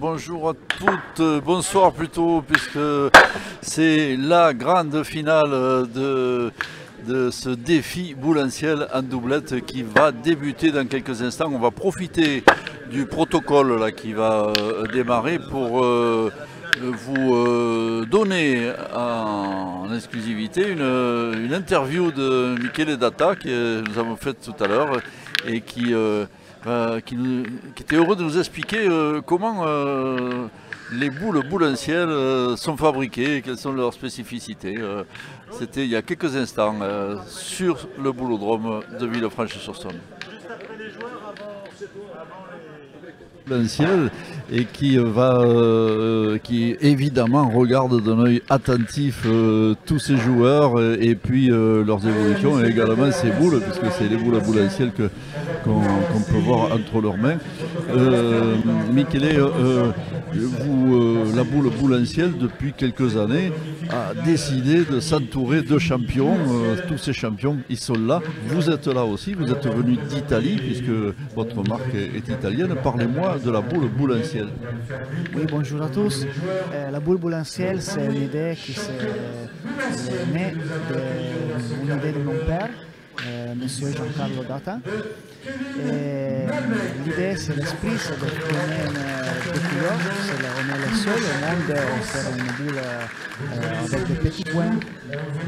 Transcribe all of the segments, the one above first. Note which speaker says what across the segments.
Speaker 1: Bonjour à toutes, toutes, bonsoir plutôt, puisque c'est la grande finale de, de ce défi boulanciel en doublette qui va débuter dans quelques instants. On va profiter du protocole qui va euh, démarrer pour euh, vous euh, donner en exclusivité une, une interview de Michele Data que nous avons faite tout à l'heure et qui euh, qui, était heureux de nous expliquer euh, comment euh, les boules boulancielles sont fabriquées, quelles sont leurs spécificités. C'était il y a quelques instants sur le boulodrome de Villefranche-sur-Saône et qui va, euh, qui évidemment regarde d'un œil attentif euh, tous ces joueurs et, puis euh, leurs évolutions et également ces boules, puisque c'est les boules à boule ciel que, qu'on, peut voir entre leurs mains. Michele, vous, la boule ciel depuis quelques années a décidé de s'entourer de champions. tous ces champions, ils sont là. Vous êtes là aussi, vous êtes venu d'Italie puisque votre marque est italienne. Parlez-moi de la boule boulancielle
Speaker 2: oui, bonjour à tous. Euh, la boule boulancielle, c'est une idée qui s'est née d'une idée de mon père, euh, Monsieur Giancarlo Data. L'idée, c'est l'esprit, c'est de donner une couleurs. On est le seul au monde à faire une boule euh, avec des petits points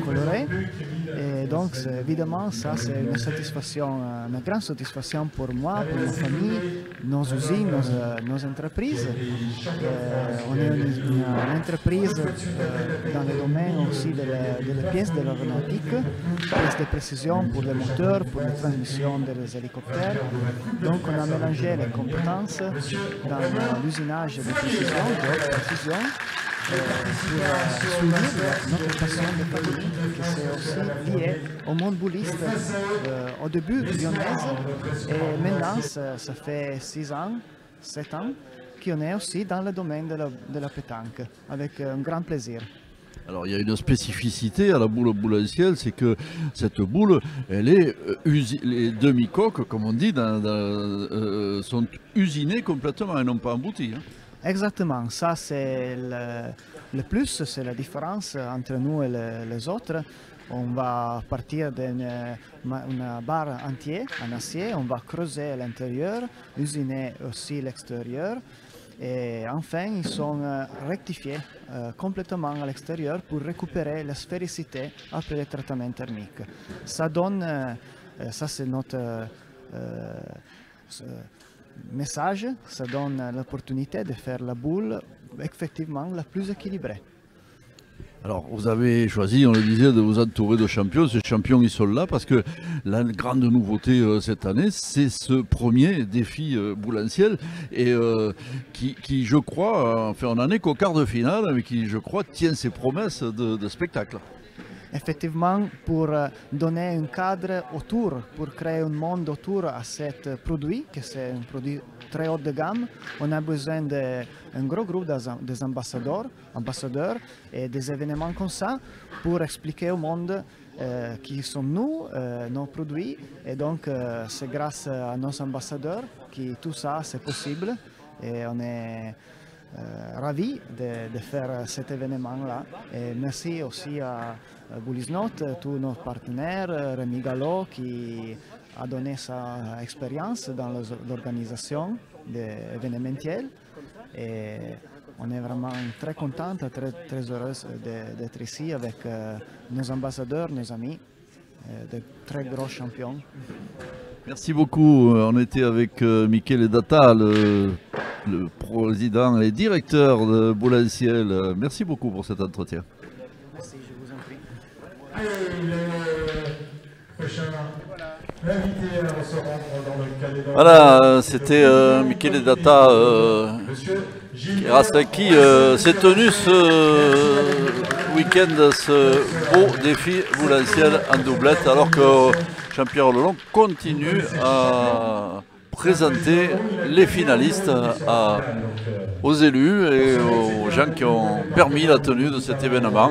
Speaker 2: colorés. Et donc, évidemment, ça, c'est une satisfaction, une grande satisfaction pour moi, pour ma famille, nos usines, nos, nos entreprises. on est une, entreprise dans le domaine aussi de la, pièces de l'aéronautique, pièces de précision pour les moteurs, pour les transmissions des hélicoptères. Donc, on a mélangé les compétences dans l'usinage de précision, de précision suivre notre passion de famille qui s'est aussi liée au monde bouliste euh, au début lyonnaise et maintenant ça, fait 6 ans, 7 ans qu'on est aussi dans le domaine de la, de pétanque avec un grand plaisir.
Speaker 1: Alors il y a une spécificité à la boule boulancielle, c'est que cette boule, elle est euh, les demi-coques, comme on dit, euh, sont usinées complètement et non pas embouties. Hein.
Speaker 2: Exactement, ça c'est le, plus, c'est la différence entre nous et les autres. On va partir d'une barre entière en acier, on va creuser l'intérieur, usiner aussi l'extérieur. Et enfin, ils sont euh, rectifiés euh, complètement à l'extérieur pour récupérer la sphéricité après le traitement thermique. Ça donne, euh, ça c'est notre message, ça donne l'opportunité de faire la boule effectivement la plus équilibrée.
Speaker 1: Alors, vous avez choisi, on le disait, de vous entourer de champions. Ces champions, ils sont là parce que la grande nouveauté euh, cette année, c'est ce premier défi euh, boulanciel et euh, qui, je crois, enfin, on n'en est qu'au quart de finale, mais qui, je crois, tient ses promesses de spectacle
Speaker 2: effectivement pour euh, donner un cadre autour, pour créer un monde autour à ce produit, que c'est un produit très haut de gamme, on a besoin d'un gros groupe des ambassadeurs, ambassadeurs et des événements comme ça pour expliquer au monde euh, qui sont nous, euh, nos produits. Et donc, c'est grâce à nos ambassadeurs que tout ça, c'est possible. Et on est ravis de, de, faire cet événement-là. Merci aussi à, Boulisnote, tous nos partenaires, Rémi Gallo qui a donné sa expérience dans l'organisation des événementiels. Et on est vraiment très contents, très, très heureux d'être ici avec euh, nos ambassadeurs, nos amis, euh, de très gros champions.
Speaker 1: Merci beaucoup. On était avec euh, Michele Data, le, le, président et directeur de Boulanciel. Merci beaucoup pour cet entretien. Voilà, c'était euh, Michele Data euh, qui euh, s'est tenu ce week-end ce beau défi boulanciel en doublette alors que Jean-Pierre Lelon continue à présenter les finalistes aux élus et aux gens qui ont permis la tenue de cet événement.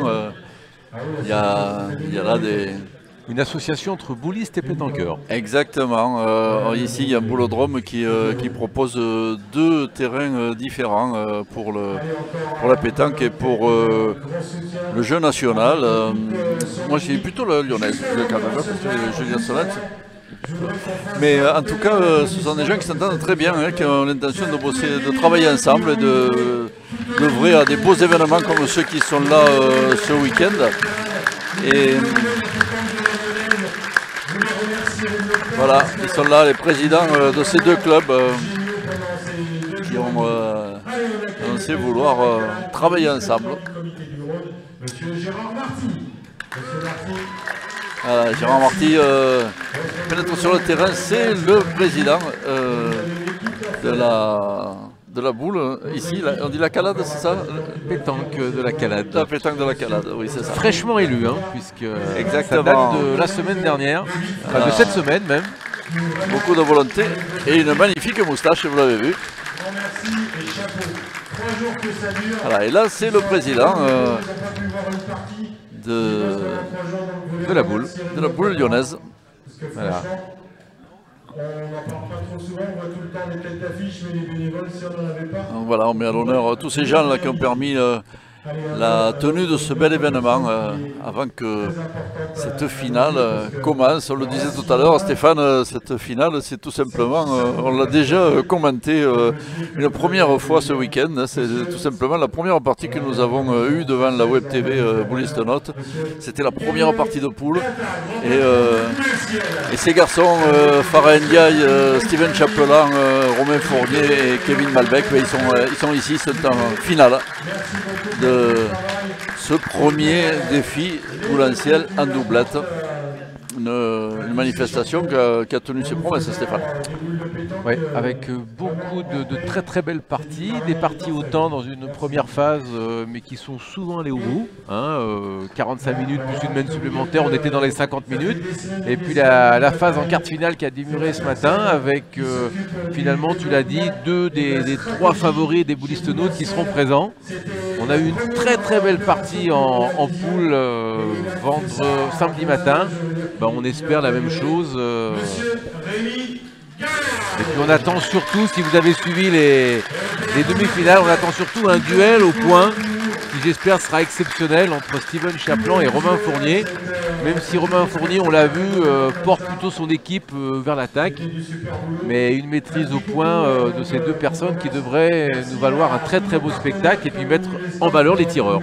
Speaker 1: Il y a, là des,
Speaker 3: une association entre boulistes et pétanqueurs.
Speaker 1: Exactement. Euh, ici, il y a un boulodrome qui, euh, qui propose euh, deux terrains différents pour, le, pour la pétanque et pour le jeu national. moi, j'ai plutôt le lyonnais, le Canada, parce que Julien Solette. Mais en tout cas, ce sont des gens qui s'entendent très bien, hein, qui ont l'intention de bosser, de travailler ensemble et de d'œuvrer à des beaux événements comme ceux qui sont là ce week-end. Et voilà, ils sont là, les présidents euh, de ces deux clubs euh, qui ont euh, annoncé vouloir travailler ensemble. Voilà, Gérard Marty pénètre sur le terrain, c'est le président de la de la boule, ici, on dit la calade, c'est ça?
Speaker 3: Pétanque de la calade.
Speaker 1: La pétanque de la calade, oui, c'est ça.
Speaker 3: Fraîchement élu, hein, puisque Exactement. ça date de la semaine dernière, enfin, de cette semaine même.
Speaker 1: Beaucoup de volonté et une magnifique moustache, vous l'avez vu. Voilà, et là, c'est le président euh, de,
Speaker 3: de la boule.
Speaker 1: De la boule lyonnaise.
Speaker 4: Voilà. On n'en parle pas trop souvent, on voit tout le temps des têtes d'affiche, mais les bénévoles, si on n'en avait pas.
Speaker 1: Voilà, on met à l'honneur tous ces gens là qui ont permis euh, la tenue de ce bel événement euh, avant que cette finale euh, commence. On le disait tout à l'heure, Stéphane, euh, cette finale, c'est tout simplement, on l'a déjà commenté une première fois ce week-end. Hein, c'est tout simplement la première partie que nous avons eue devant la Web TV Note. C'était la première partie de poule. Et, ces garçons, Farah Ndiaye, Steven Chapelain, Romain Fournier et Kevin Malbec, ben, ils, sont, ils sont ici, c'est en finale de ce premier défi boulanciel en doublette une, manifestation qui a, tenu ses promesses, Stéphane.
Speaker 3: Oui, avec euh, beaucoup de, très très belles parties, des parties autant dans une première phase, euh, mais qui sont souvent allées au bout. 45 hein, euh, minutes plus une main supplémentaire, on était dans les 50 minutes. Et puis la, phase en quart finale qui a démuré ce matin, avec finalement, tu l'as dit, deux des, trois favoris des boulistes nôtres qui seront présents. On a eu une très très belle partie en, poule vendre samedi matin. Ben, on espère la même chose. Euh. Et puis on attend surtout, si vous avez suivi les, demi-finales, on attend surtout un duel au point qui j'espère sera exceptionnel entre Steven Chaplan et Romain Fournier. Même si Romain Fournier, on l'a vu, euh, porte plutôt son équipe euh, vers l'attaque. Mais une maîtrise au point de ces deux personnes qui devrait nous valoir un très très beau spectacle et puis mettre en valeur les tireurs.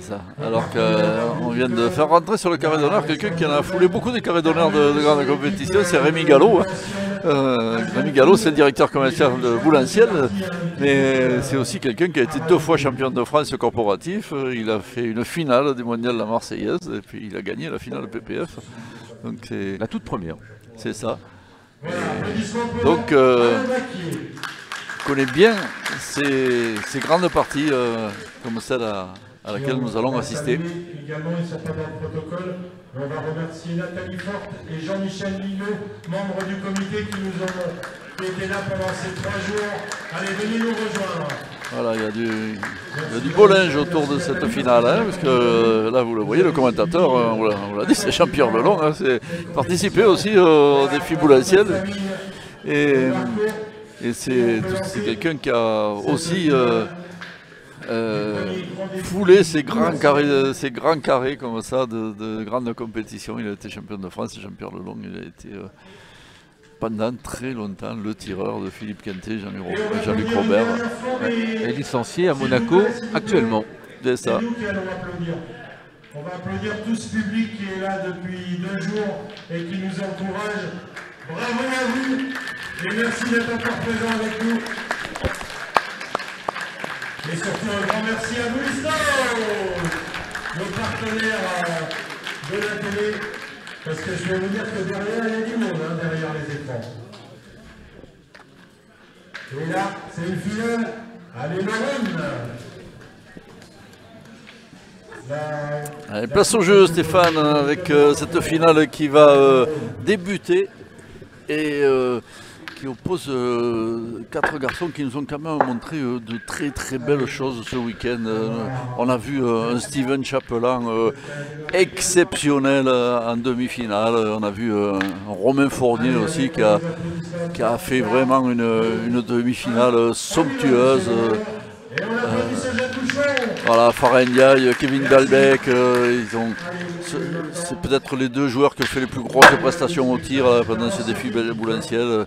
Speaker 1: Ça. Alors qu'on vient de faire rentrer sur le carré d'honneur quelqu'un qui en a foulé beaucoup des carrés d'honneur de, grande compétition, c'est Rémi Gallo. Hein. Euh, Rémi Gallo, c'est le directeur commercial de Boulanciel, mais c'est aussi quelqu'un qui a été deux fois champion de France corporatif. Il a fait une finale du mondial de la Marseillaise et puis il a gagné la finale PPF.
Speaker 3: Donc la toute première.
Speaker 1: C'est ça. donc, euh, connaît bien ces, grandes parties euh, comme celle à, à laquelle nous allons assister.
Speaker 4: Également, protocole. On va remercier Nathalie Forte et Jean-Michel Lillot, membres du comité qui nous ont été là pendant ces trois jours. Allez, venez nous rejoindre.
Speaker 1: Voilà, il y, a du, il y a du beau linge autour de cette finale, hein, parce que euh, là, vous le voyez, le commentateur, euh, on l'a dit, c'est Jean-Pierre Lelong, hein, c'est participé aussi au défi boulanciel. Et, et c'est quelqu'un qui a aussi euh, euh, fouler ces grands carrés, comme ça de, grandes compétitions. Il a été champion de France, Jean-Pierre Lelong, il a été euh, pendant très longtemps le tireur de Philippe Quintet, Jean-Luc Robert.
Speaker 3: Et licencié à Monaco actuellement.
Speaker 1: C'est ça.
Speaker 4: On va applaudir tout ce public qui est là depuis deux jours et qui nous encourage. Bravo à vous et merci d'être encore présent avec nous. Et surtout un grand merci à Bristo, nos partenaires euh, de la télé, parce que je vais vous dire que derrière, il y a du monde, hein, derrière les écrans. Et là, c'est une finale. Allez, Lorraine
Speaker 1: Allez, place au jeu Stéphane avec euh, cette finale qui va euh, débuter et qui oppose euh, quatre garçons qui nous ont quand même montré euh, de très très belles choses ce week-end. Euh, on a vu un Steven Chapelain exceptionnel en demi-finale. On a vu un Romain Fournier aussi qui a, qui a fait vraiment une, une demi-finale somptueuse. Voilà, Farah Ndiaye, Kevin Dalbec, ils ont, c'est peut-être les deux joueurs qui ont fait les plus grosses prestations au tir pendant ce défi boulanciel.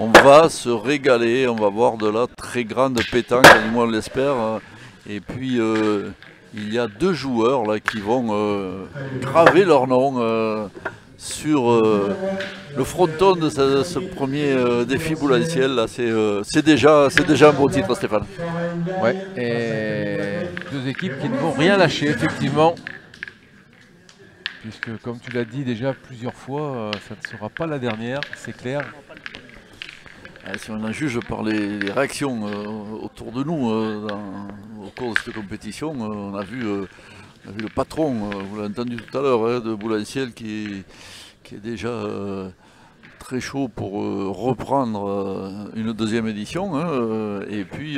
Speaker 1: On va se régaler, on va voir de la très grande pétanque, du moins on l'espère. Et puis euh, il y a deux joueurs là qui vont euh, graver leur nom euh, sur le fronton de ce, premier défi boulanciel. C'est déjà, déjà un beau titre, Stéphane.
Speaker 3: Ouais, et deux équipes qui ne vont rien lâcher, effectivement. Puisque, comme tu l'as dit déjà plusieurs fois, ça ne sera pas la dernière, c'est clair.
Speaker 1: Euh, Si on en juge par les, réactions euh, autour de nous euh, au cours de cette compétition, euh, on, a vu, le patron, vous l'avez entendu tout à l'heure, hein, de Boulanciel qui, est déjà très chaud pour reprendre une deuxième édition. hein, et puis,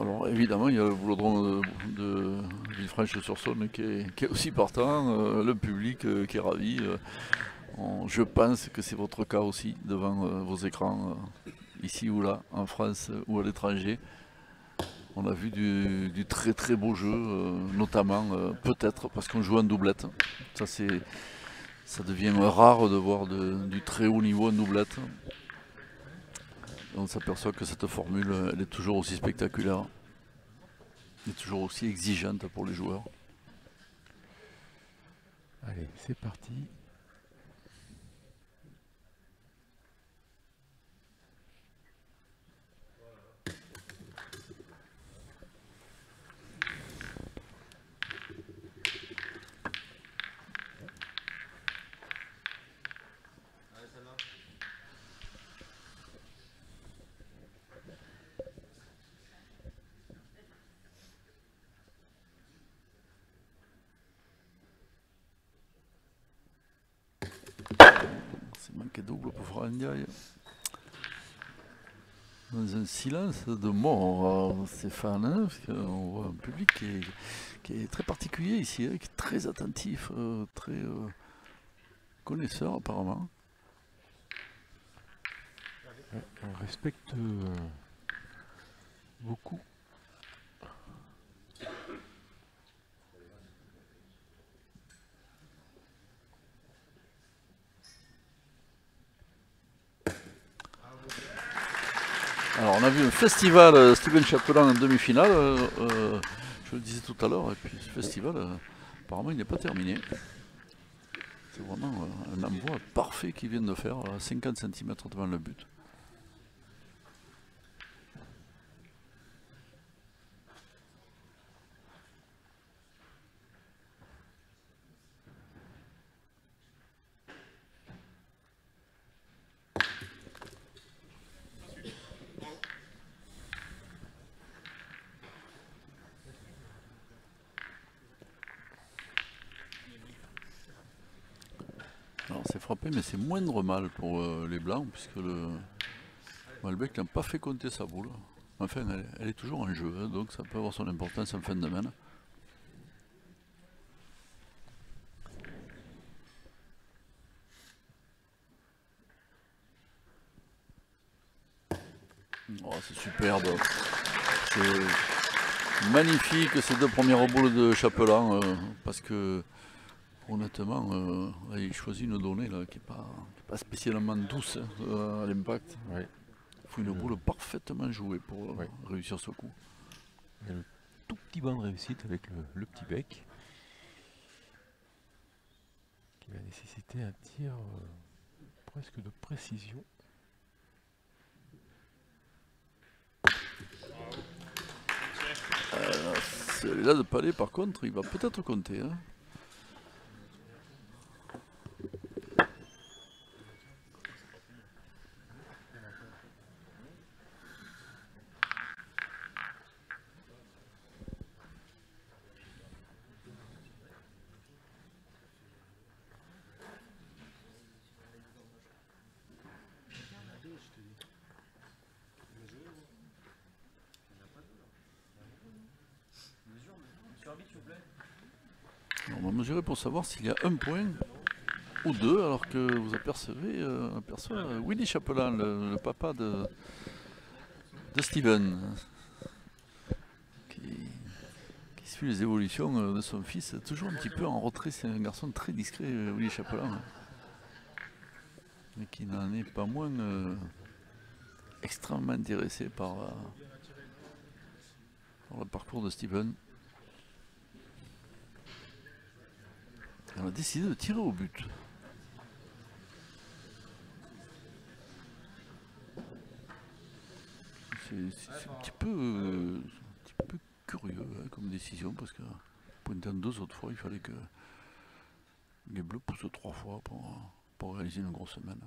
Speaker 1: alors évidemment, il y a le boulodrome de, de Villefranche-sur-Saône qui est, aussi partant, le public qui est ravi. Je pense que c'est votre cas aussi devant euh, vos écrans, euh, ici ou là, en France euh, ou à l'étranger. On a vu du, très très beau jeu, notamment peut-être parce qu'on joue en doublette. Ça ça devient rare de voir du très haut niveau en doublette. On s'aperçoit que cette formule, elle est toujours aussi spectaculaire, elle est toujours aussi exigeante pour les joueurs.
Speaker 3: Allez, c'est parti.
Speaker 1: Manqué double pour Fran Ndiaye. Dans un silence de mort, euh, Stéphane, hein, parce qu'on voit un public qui est, très particulier ici, hein, qui est très attentif, euh, très euh, connaisseur apparemment.
Speaker 3: On respecte beaucoup.
Speaker 1: Alors on a vu un festival euh, Steven Chapelain en demi-finale, euh, euh, je le disais tout à l'heure, et puis ce festival, euh, apparemment il n'est pas terminé. C'est vraiment un envoi parfait qu'ils viennent de faire, à 50 cm devant le but. Alors c'est frappé, mais c'est moindre mal pour euh, les Blancs, puisque le Malbec n'a pas fait compter sa boule. Enfin, elle, est toujours en jeu, hein, donc ça peut avoir son importance en fin de semaine. Oh, c'est superbe. C'est magnifique ces deux premières boules de Chapelain, euh, parce que Honnêtement, euh, il choisit une donnée là, qui n'est pas, spécialement douce hein, euh, à l'impact. Il faut une boule parfaitement jouée pour euh, réussir ce coup.
Speaker 3: Tout petit banc de réussite avec le, le petit bec. Qui va nécessiter un tir euh, presque de précision.
Speaker 1: Celui-là de Palais, par contre, il va peut-être compter. hein. Savoir s'il y a un point ou deux, alors que vous apercevez euh, aperçoit, euh, Willy Chapelain, le, papa de, de Steven, qui, suit les évolutions euh, de son fils, toujours un petit peu en retrait. C'est un garçon très discret, euh, Willy Chapelain, mais qui n'en est pas moins euh, extrêmement intéressé par, euh, par le parcours de Steven. On a décidé de tirer au but. C'est c'est- c'est un petit peu, euh, un petit peu curieux hein, comme décision parce que pointer en deux autres fois, il fallait que les Bleus poussent trois fois pour, pour réaliser une grosse semaine.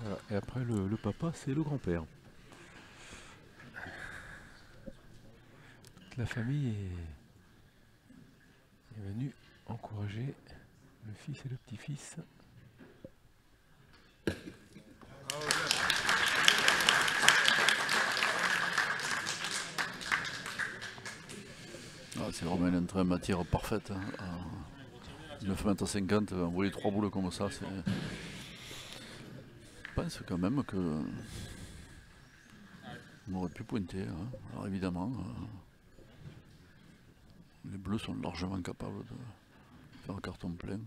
Speaker 3: Voilà. Et après, c'est le grand-père. La famille est, venue encourager le fils et le petit-fils.
Speaker 1: Ah, c'est vraiment une entrée en matière parfaite. hein. Ah, 9 mètres 50, envoyer trois boules comme ça, c'est. Pense quand même que. On aurait pu pointer. hein. Alors évidemment, euh, les bleus sont largement capables de faire un carton plein.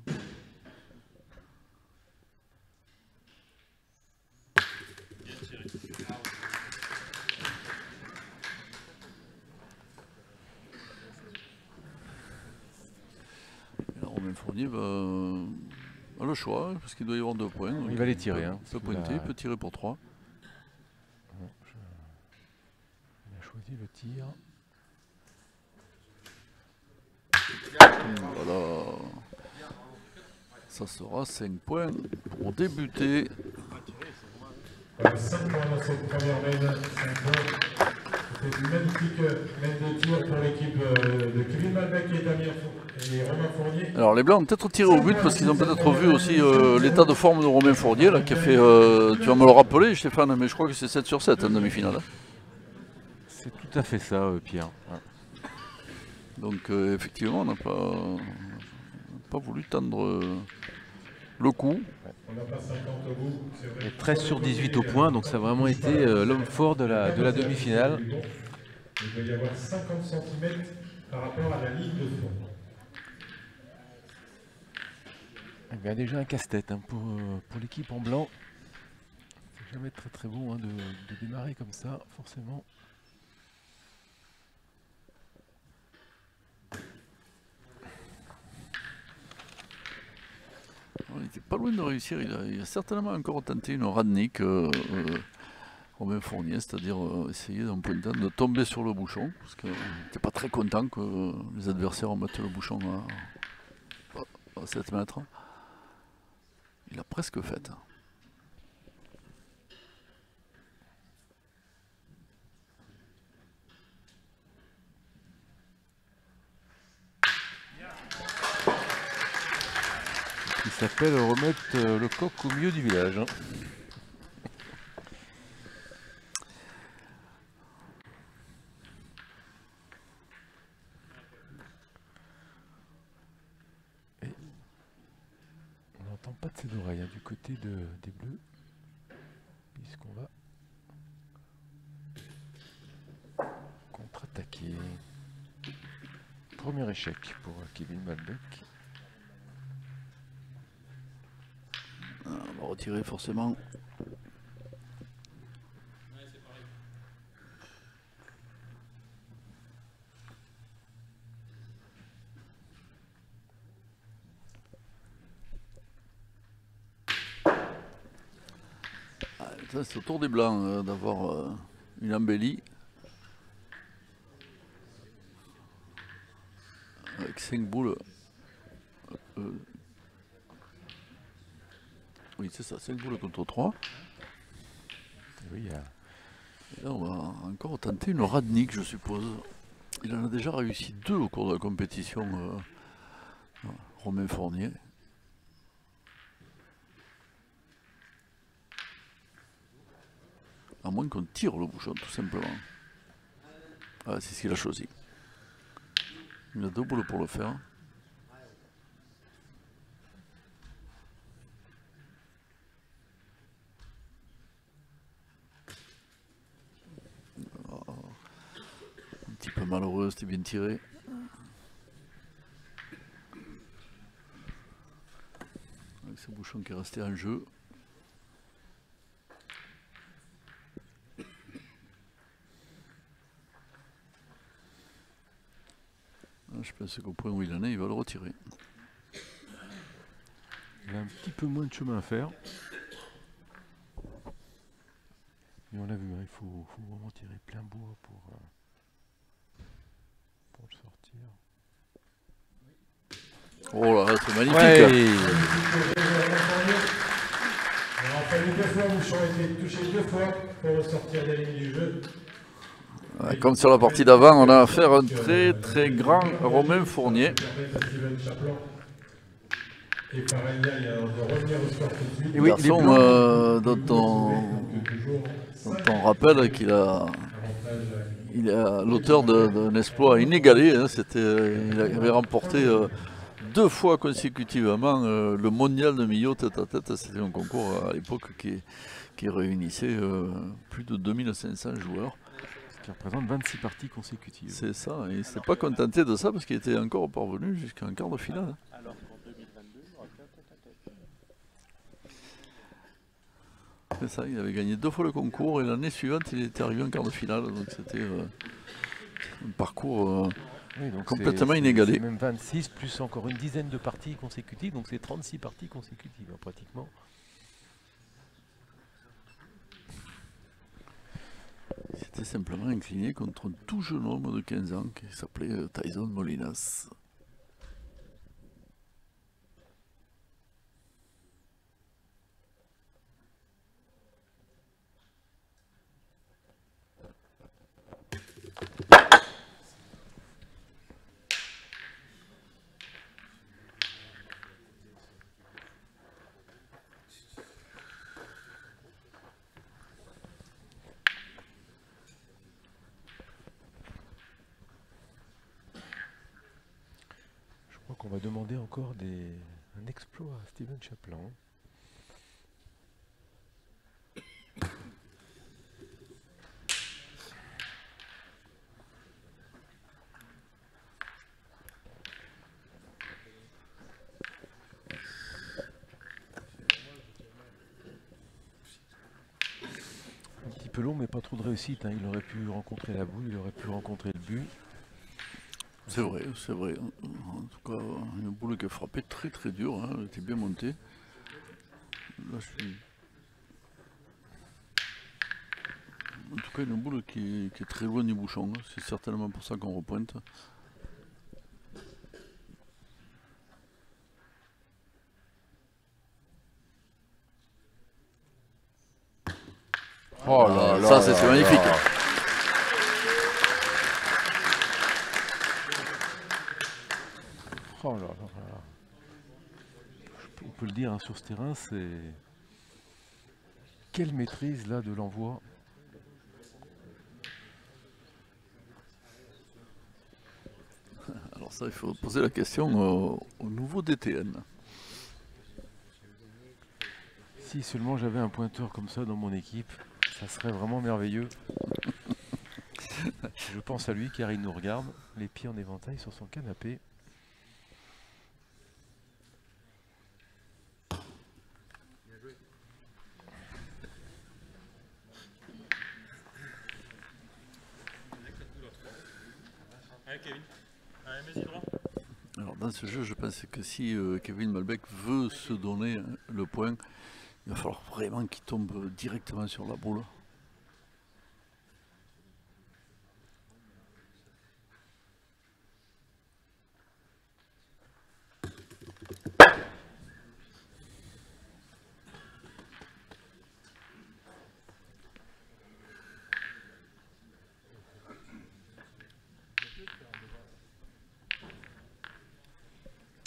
Speaker 1: Romain le choix, parce qu'il doit y avoir deux points.
Speaker 3: Il va les
Speaker 1: peut-
Speaker 3: tirer, hein,
Speaker 1: Il peut
Speaker 3: qu'il
Speaker 1: pointer,
Speaker 3: a-
Speaker 1: il peut tirer pour trois.
Speaker 3: Bon, je- Il a choisi le tir.
Speaker 1: Voilà. Ça sera 5 points pour débuter.
Speaker 4: Voilà, 5 points dans cette première main, 5 points. C'était une magnifique main de tir pour l'équipe euh, de Kevin Malbec et Romain Fournier.
Speaker 1: Alors les Blancs ont peut-être tiré au but parce qu'ils ont peut-être vu aussi euh, l'état de forme de Romain Fournier là, qui a fait, euh, tu vas me le rappeler Stéphane, mais je crois que c'est 7 sur 7 en demi-finale. hein.
Speaker 3: C'est tout à fait ça, euh, Pierre. Ouais.
Speaker 1: Donc euh, effectivement on n'a pas, pas voulu tendre le coup.
Speaker 4: On n'a pas 50 au bout, c'est vrai.
Speaker 3: Et 13 sur 18 au point, donc ça a vraiment été euh, l'homme fort de la, de la demi-finale.
Speaker 4: Il doit y avoir 50 cm par rapport à la ligne de fond.
Speaker 3: Eh bien, déjà un casse-tête hein, pour, euh, pour l'équipe en blanc. C'est jamais très très bon hein, de, démarrer comme ça, forcément.
Speaker 1: On n'était pas loin de réussir. Il a, il a certainement encore tenté une radnik, euh, euh, Romain Fournier, c'est-à-dire euh, essayer d'un point de temps de tomber sur le bouchon, parce qu'il n'était pas très content que euh, les adversaires mettent le bouchon à, à 7 mètres. Il a presque fait. hein.
Speaker 3: Qui s'appelle remettre le coq au milieu du village. hein. Et on n'entend pas de ses oreilles hein, du côté de- des bleus, puisqu'on va contre-attaquer? Premier échec pour Kevin Malbec.
Speaker 1: Ah, On va retirer forcément. C'est au tour des blancs euh, d'avoir euh, une embellie. Avec 5 boules. Euh, oui, c'est ça, 5 boules contre 3.
Speaker 3: Oui,
Speaker 1: Et là, on va encore tenter une radnik, je suppose. Il en a déjà réussi deux au cours de la compétition, Romain Fournier. Moins qu'on tire le bouchon, tout simplement. Ah, c'est ce qu'il a choisi. Il a deux boules pour le faire. Un petit peu malheureux, c'était bien tiré. Avec ce bouchon qui est resté en jeu. Je pense qu'au point où il en est, il va le retirer.
Speaker 3: Il a un petit peu moins de chemin à faire. Mais on l'a vu, hein, il faut, faut vraiment tirer plein bois pour, euh, pour le sortir.
Speaker 1: Oh là là, c'est magnifique.
Speaker 4: Il aura fallu deux fois, Bouchon a été touché deux fois pour sortir des lignes du jeu.
Speaker 1: Comme sur la partie d'avant, on a affaire à un très très grand Romain Fournier.
Speaker 4: Et
Speaker 3: oui,
Speaker 1: Garçon euh, dont, on, dont on rappelle qu'il a, il est l'auteur d'un exploit inégalé. hein, il avait remporté euh, deux fois consécutivement euh, le mondial de milieu tête à tête. C'était un concours à l'époque qui, qui réunissait euh, plus de 2500 joueurs.
Speaker 3: Qui représente 26 parties consécutives.
Speaker 1: C'est ça. Et il ne s'est pas contenté de ça parce qu'il était encore parvenu jusqu'à un quart de finale.
Speaker 5: Alors qu'en 2022, il y aura qu'un tête à tête.
Speaker 1: C'est ça, il avait gagné deux fois le concours et l'année suivante il était arrivé en quart de finale. Donc c'était euh, un parcours. euh,
Speaker 3: Oui, donc
Speaker 1: Complètement inégalé.
Speaker 3: Même 26 plus encore une dizaine de parties consécutives, donc c'est 36 parties consécutives hein, pratiquement.
Speaker 1: Il s'était simplement incliné contre un tout jeune homme de 15 ans qui s'appelait euh, Tyson Molinas.
Speaker 3: Va demander encore des... un exploit à Steven Chaplin. Un petit peu long, mais pas trop de réussite. hein. Il aurait pu rencontrer la boule, il aurait pu rencontrer le but.
Speaker 1: C'est vrai, c'est vrai. En tout cas, une boule qui a frappé très très dur, hein, elle était bien montée. Là, je suis- En tout cas, une boule qui, qui est très loin du bouchon. hein. C'est certainement pour ça qu'on repointe.
Speaker 3: Oh
Speaker 1: Ça, c'est c'est magnifique.
Speaker 3: Oh là là là. Je peux- On peut le dire hein, sur ce terrain, c'est. Quelle maîtrise là de l'envoi?
Speaker 1: Alors ça, il faut poser la question au, au nouveau DTN.
Speaker 3: Si seulement j'avais un pointeur comme ça dans mon équipe, ça serait vraiment merveilleux. Je pense à lui car il nous regarde, les pieds en éventail sur son canapé.
Speaker 5: Allez, Kevin. Allez, vas-y, droit.
Speaker 1: Alors dans ce jeu, je pense que si euh, Kevin Malbec veut se donner le point, il va falloir vraiment qu'il tombe directement sur la boule.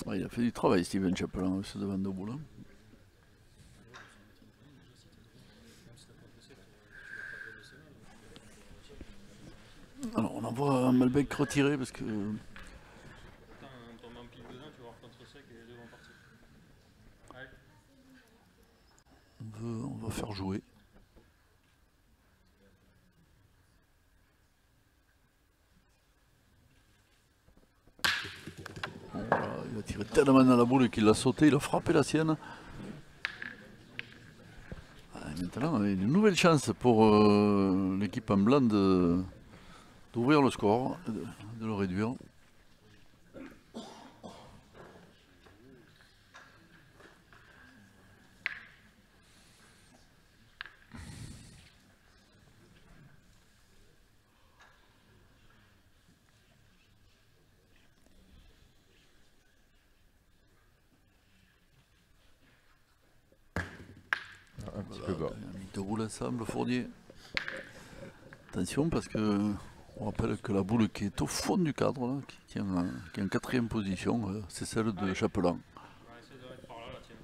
Speaker 1: Ouais, Steven Chaplin, ce devant de boule. hein. Alors, on envoie Malbec retirer parce que
Speaker 5: Attends, on tombe en pile dedans, tu vas voir contre sec et les deux vont partir. Allez.
Speaker 1: on, veut, on va faire jouer. Bon, voilà, il a tiré tellement dans la boule qu'il a il a frappé la sienne. Et maintenant, une nouvelle chance pour euh, l'équipe en blanc d'ouvrir le score, de le réduire.
Speaker 3: Un petit peu bas.
Speaker 1: Il deux boules ensemble, Fournier. Attention parce que on rappelle que la boule qui est au fond du cadre, là, qui, tient en, qui est en quatrième position, euh, c'est celle de Chapelan.
Speaker 5: On va essayer de mettre par là, la tienne.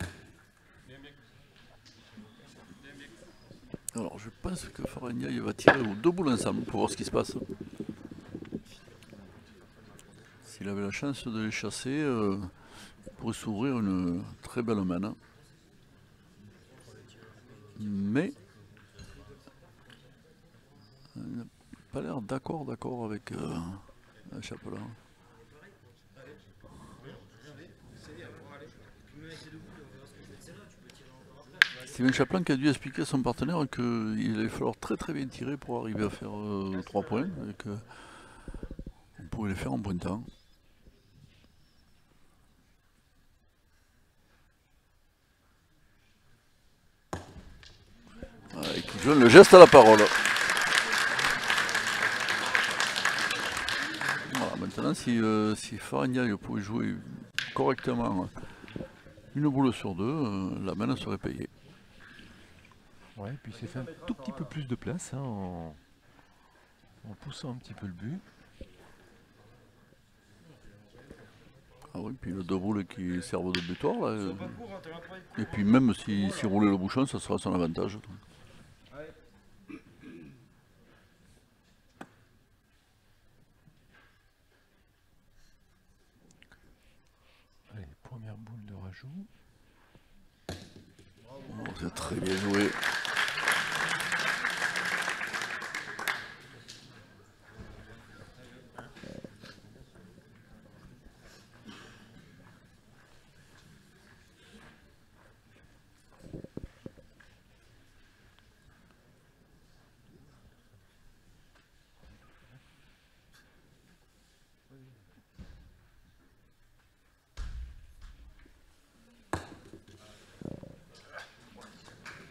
Speaker 5: allez. Bien, bien. Bien, bien.
Speaker 1: Alors je pense que Faragna il va tirer aux deux boules pour voir ce qui se passe. S'il avait la chance de les chasser, euh, il pourrait s'ouvrir une très belle main. Mais il n'a pas l'air d'accord d'accord avec euh, un Steven Chaplin qui a dû expliquer à son partenaire qu'il allait falloir très très bien tirer pour arriver à faire 3 points et que on pouvait les faire en pointant. Qui donne le geste à la parole. Maintenant si, euh, si pouvait jouer correctement une boule sur deux, euh, la main serait payée.
Speaker 3: Ouais, puis il s'est fait un tout petit peu plus de place hein, en, en poussant un petit peu le but.
Speaker 1: Ah oui, puis le deux boules qui servent de butoir. Là, euh, et puis même si, si roulait le bouchon, ça sera son avantage.
Speaker 3: Allez, première boule de rajout.
Speaker 1: Oh, c'est très bien joué.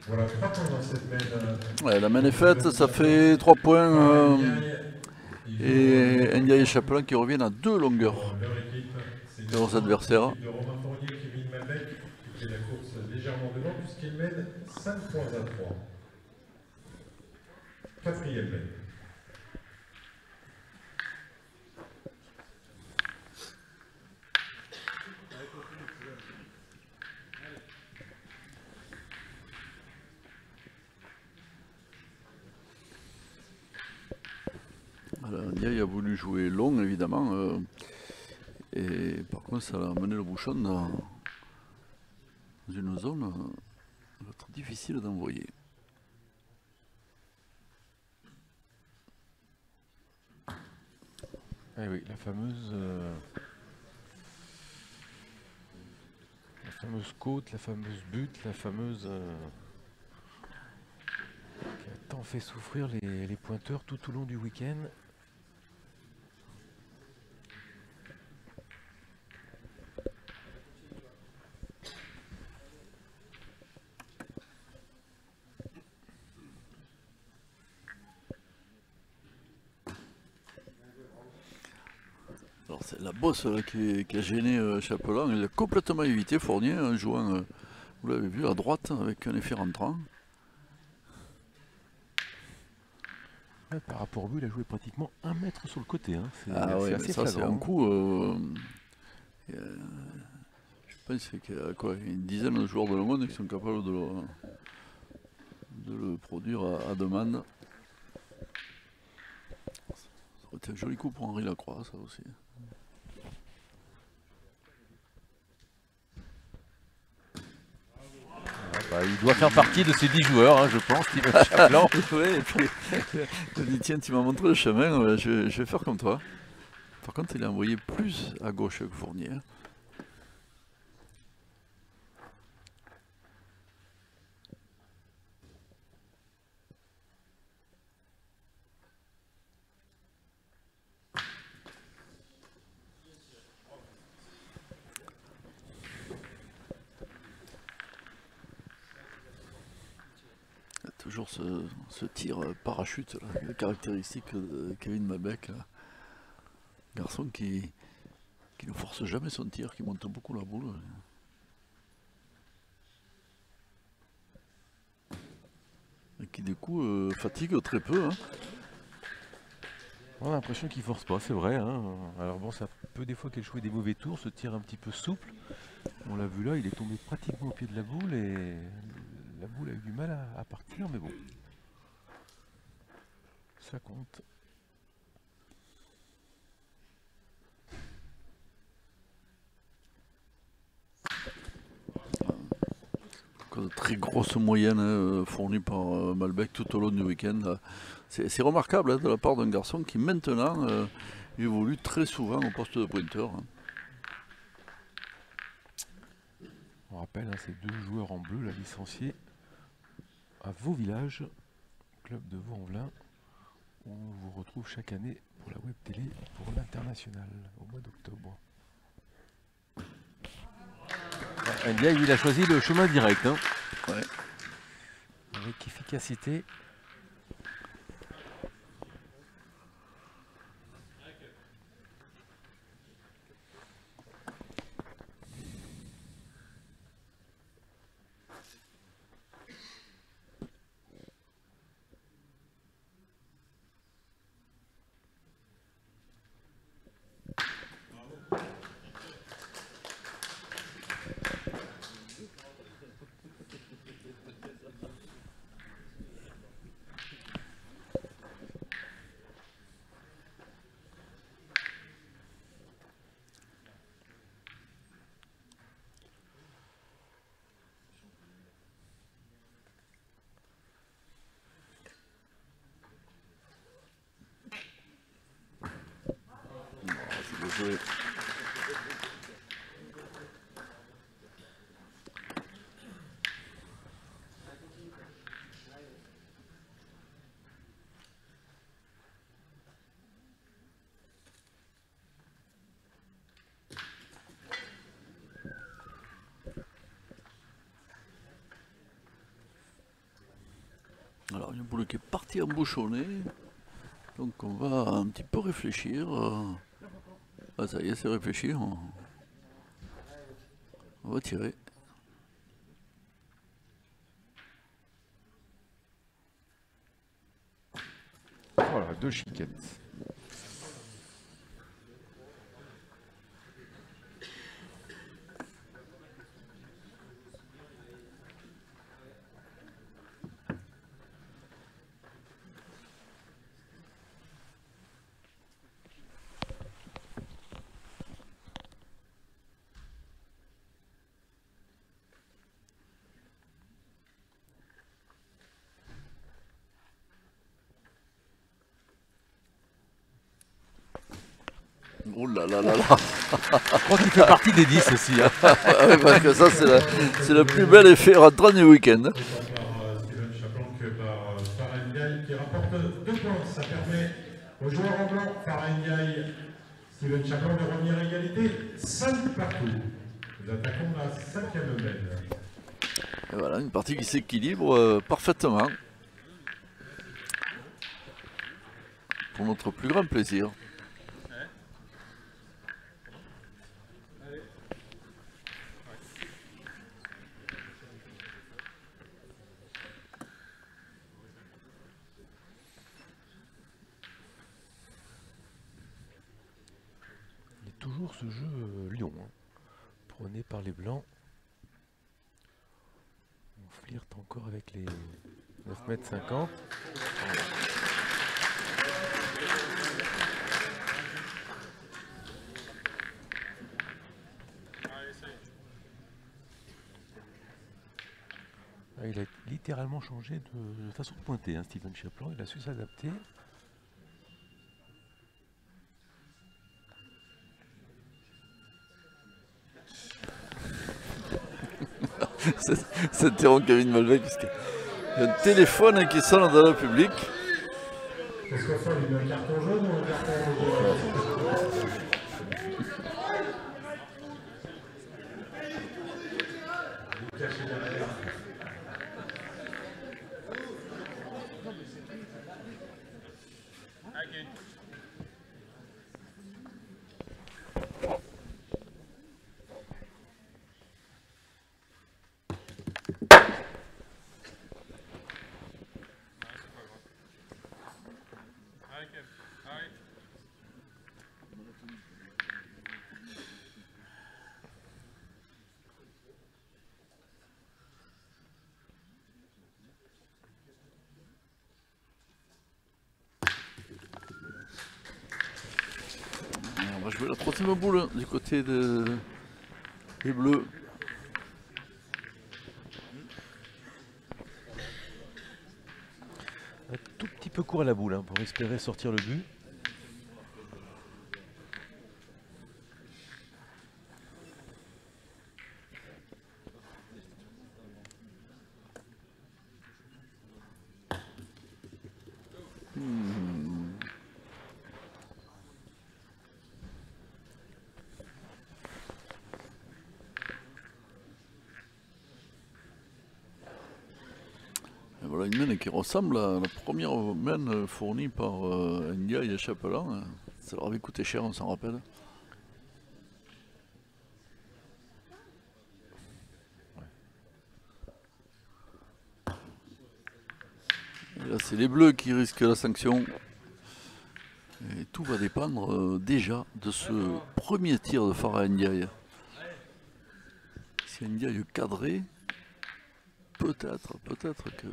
Speaker 4: Voilà, trois points dans cette main. euh,
Speaker 1: Ouais, la main est faite, ça fait 3 points. euh, et Ndiaye et Chaplin qui reviennent à deux longueurs de leurs adversaires.
Speaker 4: qui fait la course légèrement devant, puisqu'il mène 5 points à 3. Quatrième main.
Speaker 1: Ndiaye a voulu jouer long évidemment. euh, et par contre ça a amené le bouchon dans, une zone euh, difficile d'envoyer.
Speaker 3: Eh oui, la fameuse. euh, la fameuse côte, la fameuse butte, la fameuse. qui a tant fait souffrir les, les pointeurs tout au long du week-end.
Speaker 1: Bosse là, qui, qui a gêné euh, Chapelan, il a complètement évité Fournier en jouant euh, Vous l'avez vu à droite avec un effet rentrant.
Speaker 3: Ouais, par rapport au but, il a joué pratiquement un mètre sur le côté. hein. C'est
Speaker 1: Ah ouais,
Speaker 3: assez
Speaker 1: ça c'est un coup. euh, euh, je pense qu'il y a quoi, une dizaine de joueurs de le monde qui sont capables de le, de le produire à, à demande. Ça aurait été un joli coup pour Henri Lacroix, ça aussi.
Speaker 3: Bah, il doit faire partie de ces 10 joueurs, hein, je pense, Steven Chaplan.
Speaker 1: puis il dit tiens, tu m'as montré le chemin, je, je vais faire comme toi. Par contre, il a envoyé plus à gauche que Fournier. Ce, tir euh, parachute, là, caractéristique de Kevin Malbec. là. Garçon qui, qui ne force jamais son tir, qui monte beaucoup la boule. Et qui du coup euh, fatigue très peu. hein.
Speaker 3: On a l'impression qu'il force pas, c'est vrai. hein. Alors bon, ça peut des fois qu'il jouait des mauvais tours, ce tir un petit peu souple. On l'a vu là, il est tombé pratiquement au pied de la boule et la boule a eu du mal à, à partir, mais bon. Ça compte.
Speaker 1: De très grosses moyennes hein, fournies par euh, Malbec tout au long du week-end. C'est remarquable hein, de la part d'un garçon qui maintenant euh, évolue très souvent au poste de pointeur. hein.
Speaker 3: On rappelle, hein, ces deux joueurs en bleu, la licenciés à Vaux Village, club de Vaux-en-Velin, où on vous retrouve chaque année pour la web télé pour l'international au mois d'octobre. Lui, il a choisi le chemin direct. hein.
Speaker 1: Ouais.
Speaker 3: Avec efficacité.
Speaker 1: Alors, une boule qui est partie embouchonnée. Donc, on va un petit peu réfléchir. Ah, ça y est, c'est réfléchi. On va tirer.
Speaker 3: Voilà, deux chiquettes.
Speaker 1: Oh là là là là
Speaker 3: Je crois qu'il fait partie des 10 aussi. hein.
Speaker 1: Parce que ça, c'est le plus bel effet rentrant du week-end.
Speaker 4: Autant par Steven Chaplan que par Farah Ndiaye qui rapporte deux points. Ça permet aux joueurs en blanc, Farah Ndiaye, Steven Chaplan de revenir à égalité 5 partout. Nous attaquons la cinquième belle.
Speaker 1: Et voilà, une partie qui s'équilibre euh, parfaitement. Pour notre plus grand plaisir.
Speaker 3: toujours ce jeu euh, Lyon. hein. Prôné par les Blancs. On flirte encore avec les 9 mètres 50.
Speaker 5: Allez, ça y est.
Speaker 3: Ah, Il a littéralement changé de, de façon de pointer, hein, Steven Chaplin. Il a su s'adapter.
Speaker 1: C'est- C'est interrompt Kevin Malbec parce qu'il y a un téléphone qui sonne dans le public.
Speaker 4: Qu'est-ce qu'on fait Il un carton jaune ou un carton rouge Caché derrière.
Speaker 5: Ok. Ouais, c'est pas grave. Allez, Kev. Allez.
Speaker 1: On troisième boule du côté de- des Bleus.
Speaker 3: Un tout petit peu court à la boule hein, pour espérer sortir le but.
Speaker 1: Et voilà à la première main fournie par euh, et Chapelin. Ça leur avait coûté cher, on s'en rappelle. Là, c'est les Bleus qui risquent la sanction. Et tout va dépendre euh, déjà de ce premier tir de Farah Ndiaye. Si Ndiaye cadré, peut-être, peut-être que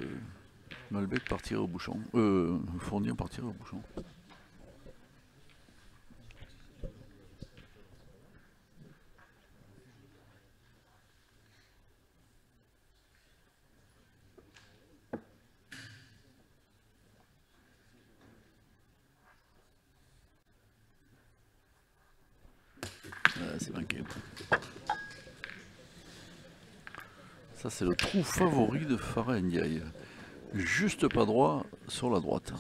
Speaker 1: Malbec partirait au bouchon. Euh, Fournier partirait au bouchon. Ah, c'est manqué. Ça, c'est le trou favori de Farah Ndiaye. Juste pas droit sur la droite.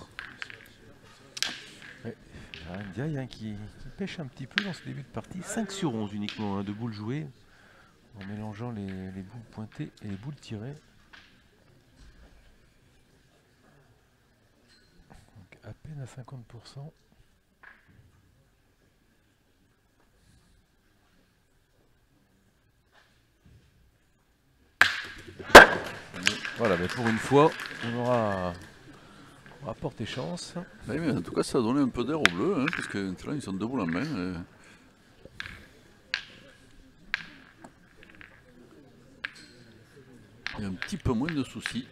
Speaker 3: Ah, Ndiaye hein, qui, qui pêche un petit peu dans ce début de partie. 5 sur 11 uniquement hein, de boules jouées. En mélangeant les, les boules pointées et les boules tirées. Donc à peine à 50%. Voilà, pour une fois, on aura, on porté chance.
Speaker 1: Mais en tout cas, ça a donné un peu d'air aux bleus, hein, parce que maintenant, ils sont debout la main. et- Il y a un petit peu moins de soucis.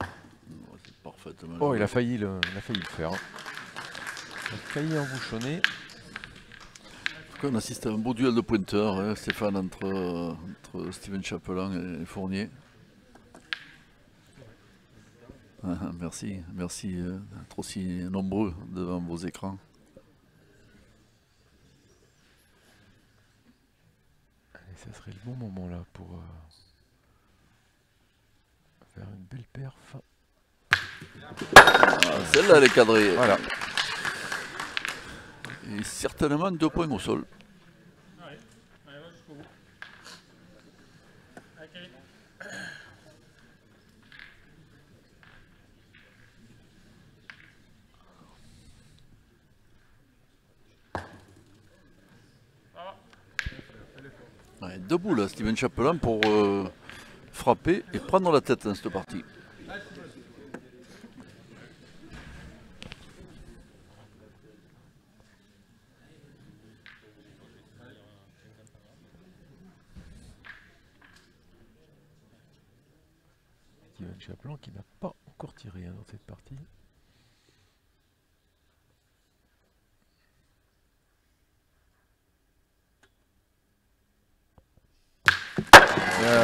Speaker 1: Oh, c'est parfaitement
Speaker 3: Oh, il a failli le, il a failli le faire. Il a failli embouchonner.
Speaker 1: En tout cas, on assiste à un beau duel de pointeurs, hein, Stéphane, entre, entre Steven Chapelin et Fournier. Ah, merci, merci euh, d'être aussi nombreux devant vos écrans.
Speaker 3: Et ça serait le bon moment là pour euh, faire une belle perf.
Speaker 1: Ah, Celle-là, elle est cadrée.
Speaker 3: Voilà.
Speaker 1: Et certainement deux points au sol. Ouais, debout là, Steven Chapelain pour euh, frapper et prendre la tête dans cette partie.
Speaker 3: Qui n'a pas encore tiré hein, dans cette partie.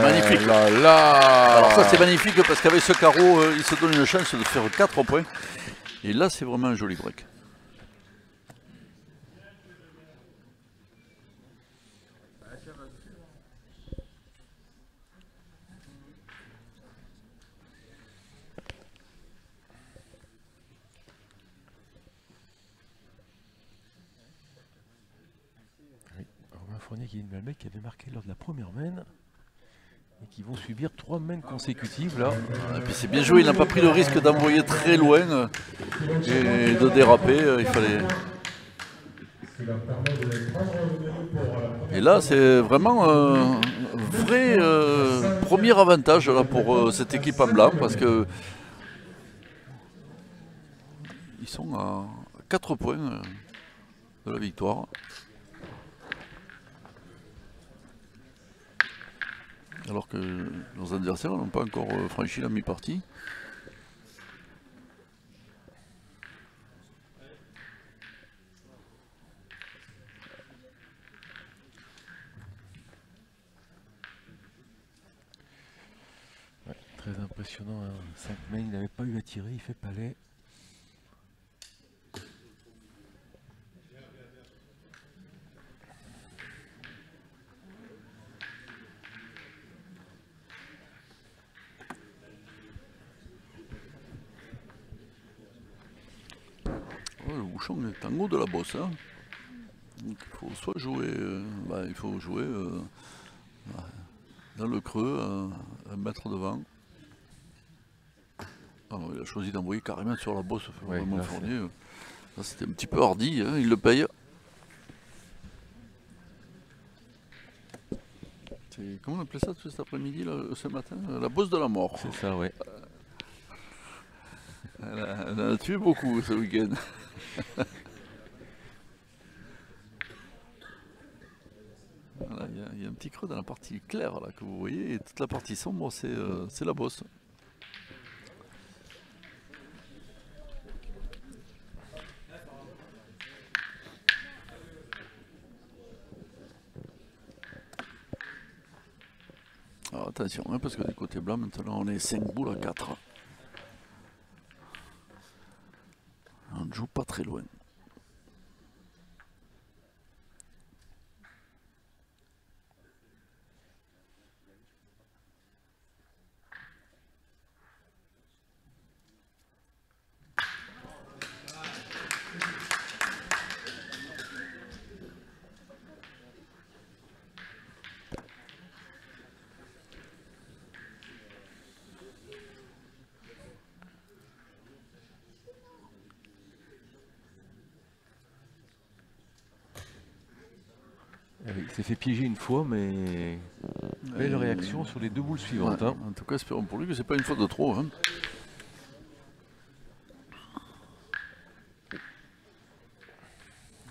Speaker 1: Magnifique.
Speaker 3: Là, là.
Speaker 1: Alors ça c'est magnifique parce qu'avec ce carreau, euh, il se donne une chance de faire 4 points. Et là c'est vraiment un joli break.
Speaker 3: Est une Malbec qui avait marqué lors de la première main et qui vont subir trois mains consécutives là.
Speaker 1: Et puis c'est bien joué, il n'a pas pris le risque d'envoyer très loin et de déraper. euh, Il fallait. Et là c'est vraiment un vrai euh, premier avantage pour euh, cette équipe en blanc parce que ils sont à 4 points de la victoire. Alors que nos adversaires n'ont pas encore euh, franchi la mi-partie.
Speaker 3: Très impressionnant, 5 mains, il n'avait pas eu à tirer, il fait palais.
Speaker 1: Le bouchon est en haut de la bosse. hein. Donc il faut soit jouer, euh, bah, il faut jouer euh, bah, dans le creux, euh, un mètre devant. Alors, il a choisi d'envoyer carrément sur la bosse vraiment.
Speaker 3: Là,
Speaker 1: c'était un petit peu hardi, hein, il le paye. Comment on appelait ça tout cet après-midi, ce matin La bosse de la mort.
Speaker 3: C'est ça, ouais.
Speaker 1: Elle a, elle a tué beaucoup ce week-end. Il y, a- un petit creux dans la partie claire là, que vous voyez, et toute la partie sombre, c'est euh, la bosse. Alors attention, hein, parce que du côté blanc, maintenant on est 5 boules à 4. Très loin.
Speaker 3: Fait piéger une fois, mais belle réaction sur les deux boules suivantes.
Speaker 1: Ouais,
Speaker 3: hein.
Speaker 1: En tout cas, espérons pour lui que c'est pas une faute de trop. hein.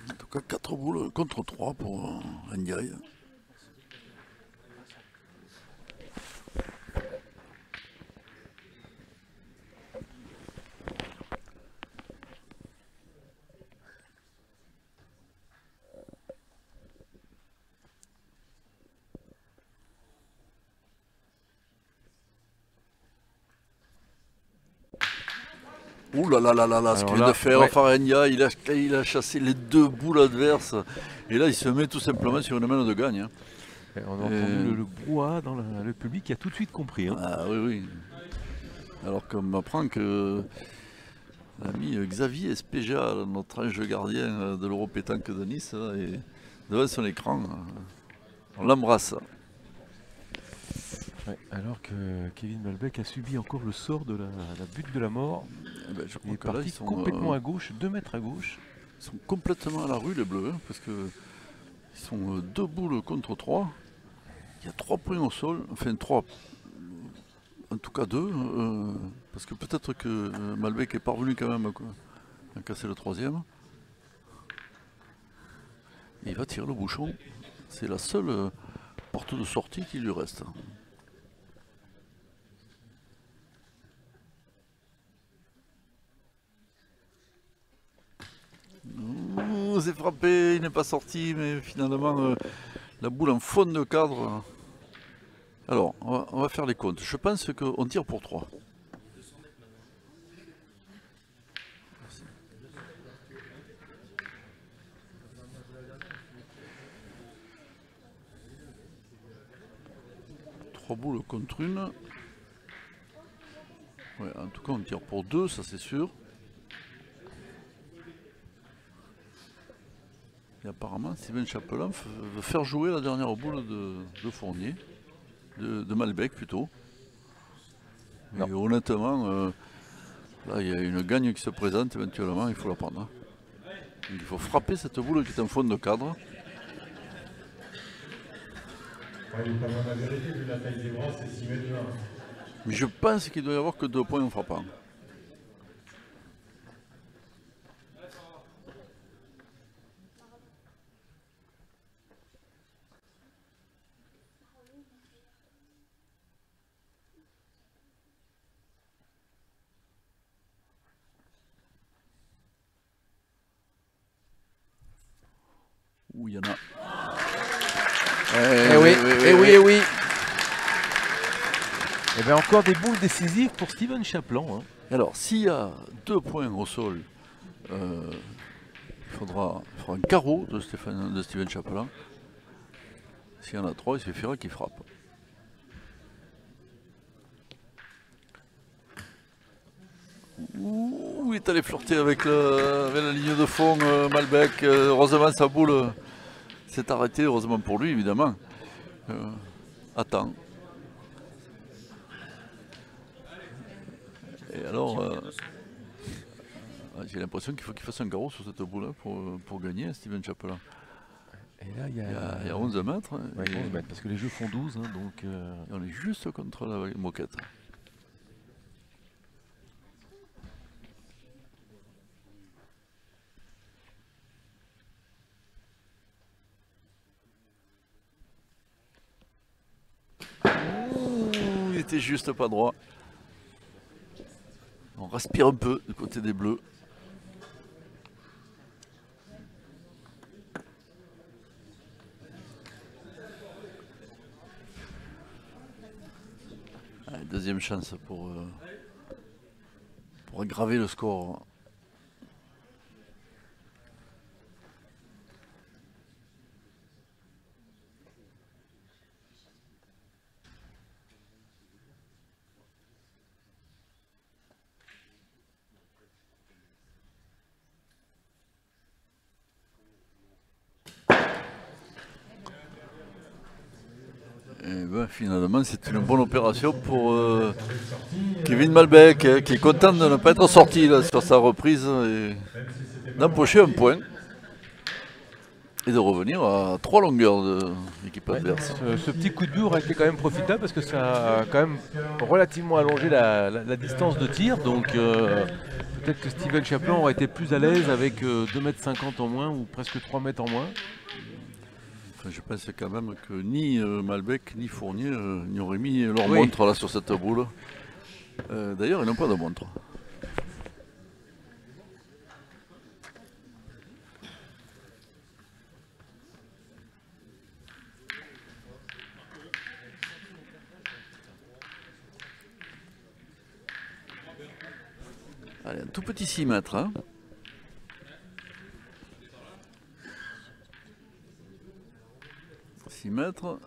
Speaker 1: En tout cas, 4 boules contre 3 pour euh, Ndiaye. Là là là là là, ce qu'il vient de faire
Speaker 3: ouais.
Speaker 1: Il a, il a chassé les deux boules adverses. Et là, il se met tout simplement sur une main de gagne. hein.
Speaker 3: Et On a
Speaker 1: Euh.
Speaker 3: entendu le, le brouhaha dans le, le public qui a tout de suite compris. hein.
Speaker 1: Ah oui, oui. Alors qu'on m'apprend que l'ami Xavier Espéja, notre ange gardien euh, de l'Euro pétanque de Nice, est devant son écran. euh, On l'embrasse.
Speaker 3: Ouais, alors que Kevin Malbec a subi encore le sort de la, la butte de la mort.
Speaker 1: Eh ben, je
Speaker 3: Il
Speaker 1: crois
Speaker 3: est
Speaker 1: que là,
Speaker 3: parti
Speaker 1: ils sont,
Speaker 3: complètement
Speaker 1: euh,
Speaker 3: à gauche, 2 mètres à gauche.
Speaker 1: ils sont complètement à la rue, les Bleus, hein, parce que ils sont euh, deux boules contre trois. Il y a trois points au sol, enfin trois, en tout cas deux, euh, parce que peut-être que euh, Malbec est parvenu quand même à, à casser le troisième. Et il va tirer le bouchon. C'est la seule porte de sortie qui lui reste. C'est frappé, il n'est pas sorti, mais finalement euh, la boule en fond de cadre. Alors, on va, faire les comptes. Je pense qu'on tire pour 3. Trois boules contre une. En tout cas, on tire pour deux, ça c'est sûr. Et apparemment, Steven Chapelain f- veut faire jouer la dernière boule de, de Fournier, de, de Malbec plutôt. Et honnêtement, euh, là il y a une gagne qui se présente éventuellement, il faut la prendre. hein. Donc, il faut frapper cette boule qui est en fond de cadre.
Speaker 4: Ouais, il est pas loin de la vérité, vu la taille des bras, c'est 6 mètres 20.
Speaker 1: Mais je pense qu'il doit y avoir que deux points en frappant. Il y en a.
Speaker 3: Eh oui, eh oui, eh oui. Et bien encore des boules décisives pour Steven Chaplan. hein.
Speaker 1: Alors, s'il y a deux points au sol, euh, il, faudra, il faudra un carreau de, Stéphane, de Steven Chapelain. S'il y en a trois, il suffira qu'il frappe. Ouh, il est allé flirter avec, le- avec la ligne de fond euh, Malbec. Euh, heureusement, sa boule euh, s'est arrêtée, heureusement pour lui, évidemment. Euh, attends. Et alors, euh, ah, j'ai l'impression qu'il faut qu'il fasse un carreau sur cette boule pour, pour gagner, Steven Chapelain.
Speaker 3: Et là, il y a,
Speaker 1: Il y a, il y a 11 mètres. hein,
Speaker 3: Ouais,
Speaker 1: et-
Speaker 3: 11 mètres, parce que les jeux font 12, hein, donc euh,
Speaker 1: et on est juste contre la moquette. Ouh, juste pas droit. On respire un peu du côté des bleus. Deuxième chance pour, euh, pour aggraver le score. Et ben, finalement, c'est une bonne opération pour euh, Kevin Malbec, hein, qui est content de ne pas être sorti là, sur sa reprise et d'empocher un point et de revenir à trois longueurs de l'équipe adverse.
Speaker 3: ce, ce petit coup de bourre a été quand même profitable parce que ça a quand même relativement allongé la, la- la distance de tir. Donc euh, peut-être que Steven Chaplin aurait été plus à l'aise avec euh, 2m50 en moins ou presque 3 mètres en moins.
Speaker 1: Je pense quand même que ni euh, Malbec ni Fournier euh, n'y auraient mis leur
Speaker 3: Oui.
Speaker 1: montre là sur cette boule. Euh, D'ailleurs, ils n'ont pas de montre. Allez, un tout petit 6 mètres. hein. Mètres.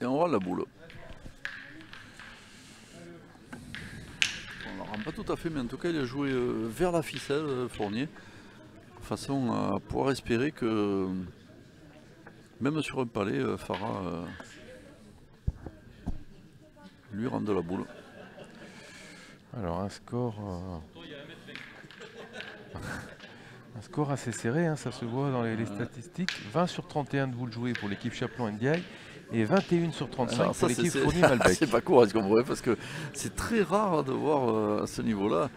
Speaker 1: Et on rend la boule. On ne la rend pas tout à fait, mais en tout cas, il a joué euh, vers la ficelle, euh, Fournier, de façon à pouvoir espérer que, même sur un palais, euh, Farah lui rende la boule.
Speaker 3: Alors un score. euh, Un score assez serré, hein, ça se voit dans les, les statistiques. 20 sur 31 de boules jouées pour l'équipe Chaplin Ndiaye et 21 sur 35
Speaker 1: Alors
Speaker 3: pour
Speaker 1: ça,
Speaker 3: l'équipe
Speaker 1: c'est-
Speaker 3: fournie Malbec.
Speaker 1: c'est pas courant, ce qu'on pourrait, parce que c'est très rare de voir euh, à ce niveau-là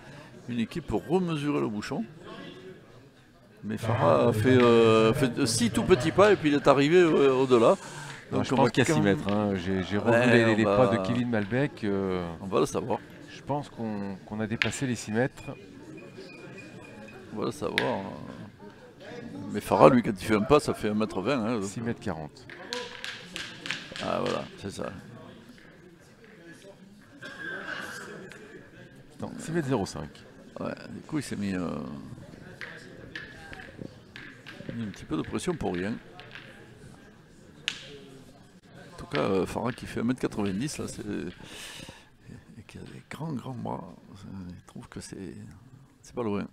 Speaker 1: une équipe remesurer le bouchon. Mais Farah a fait, euh, fait six tout petits pas et puis il est arrivé euh, au-delà. Donc
Speaker 3: je
Speaker 1: on
Speaker 3: pense a 6
Speaker 1: quand même-
Speaker 3: mètres. hein. J'ai revu
Speaker 1: Ouais,
Speaker 3: les,
Speaker 1: on
Speaker 3: les
Speaker 1: va-
Speaker 3: pas de Kevin Malbec. euh,
Speaker 1: On va le savoir.
Speaker 3: je pense qu'on qu'on a dépassé les 6 mètres.
Speaker 1: Le savoir. Mais Farah, lui, quand il fait un pas, ça fait 1m20. Hein,
Speaker 3: 6 mètres 40.
Speaker 1: Ah voilà, c'est ça.
Speaker 3: Non, 6 mètres 05.
Speaker 1: Ouais, du coup, il s'est mis, euh, mis un petit peu de pression pour rien. En tout cas, euh, Farah qui fait 1m90, là, c'est. Et qui a des grands, grands bras. Il trouve que c'est. C'est pas loin.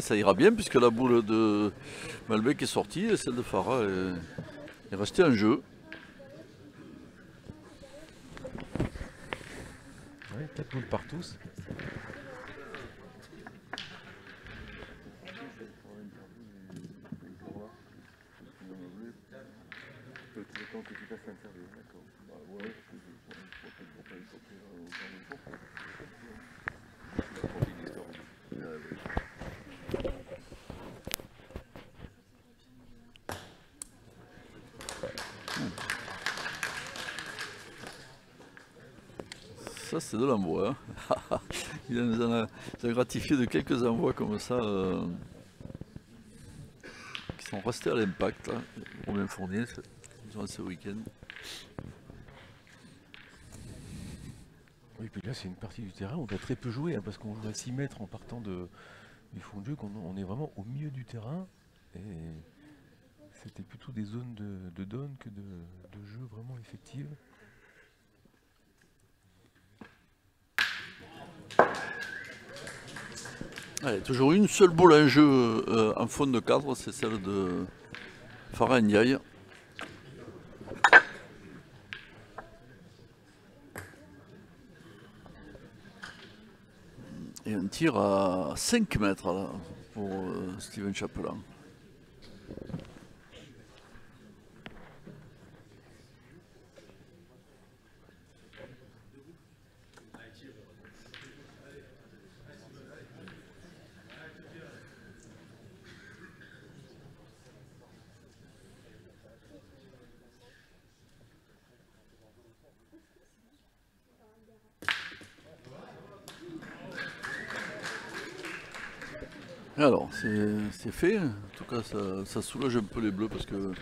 Speaker 1: Ça ira bien puisque la boule de Malbec est sortie et celle de Farah est, est restée en jeu.
Speaker 3: Ouais, 4 boules par tous.
Speaker 1: Ça, c'est de l'envoi. hein. Il nous en a, gratifié de quelques envois comme ça euh, qui sont restés à l'impact. là. Romain Fournier, ce week-end.
Speaker 3: Oui, puis là, c'est une partie du terrain où on a très peu joué, hein, parce qu'on joue à 6 mètres en partant de, du fond de jeu, qu'on on est vraiment au milieu du terrain. Et c'était plutôt des zones de, de donne que de, de jeu vraiment effectives.
Speaker 1: Toujours une seule boule en jeu euh, en fond de cadre, c'est celle de Farah Ndiaye. Et un tir à 5 mètres pour euh, Steven Chapelain. Alors, c'est c'est fait. En tout cas, ça, soulage un peu les bleus parce que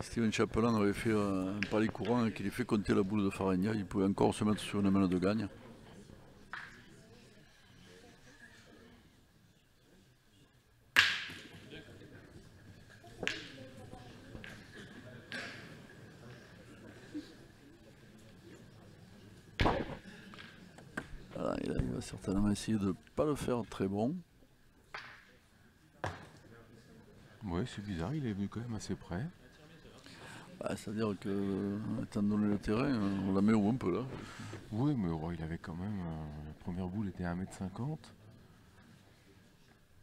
Speaker 1: Steven Chapelain avait fait un pari courant et qu'il ait fait compter la boule de Faragna. Il pouvait encore se mettre sur une main de gagne. Il va certainement essayer de ne pas le faire très bon.
Speaker 3: Ouais, c'est bizarre, il est venu quand même assez près.
Speaker 1: Bah, C'est-à-dire que, étant donné le terrain, on la met où un peu là.
Speaker 3: Oui, mais oh, il avait quand même. euh, la première boule était à 1m50. Ouais,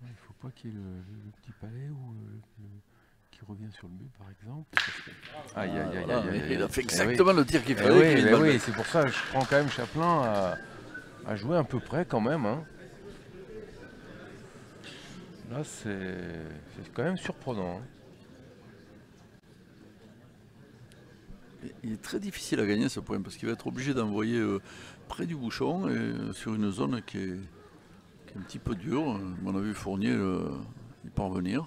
Speaker 3: Il faut pas qu'il y ait le, le- le petit palais ou euh, le- qui revient sur le but, par exemple. Aïe, aïe, aïe,
Speaker 1: Voilà,
Speaker 3: aïe, aïe,
Speaker 1: Il a
Speaker 3: aïe.
Speaker 1: fait
Speaker 3: Eh oui.
Speaker 1: exactement le tir qu'il
Speaker 3: Eh
Speaker 1: fallait.
Speaker 3: oui, c'est pour ça que je prends quand même Chaplin à, à jouer un peu près quand même. hein. Là, c'est quand même surprenant. hein.
Speaker 1: Il est très difficile à gagner ce point parce qu'il va être obligé d'envoyer euh, près du bouchon et euh, sur une zone qui est, un petit peu dure. Euh, On a vu Fournier euh, y parvenir.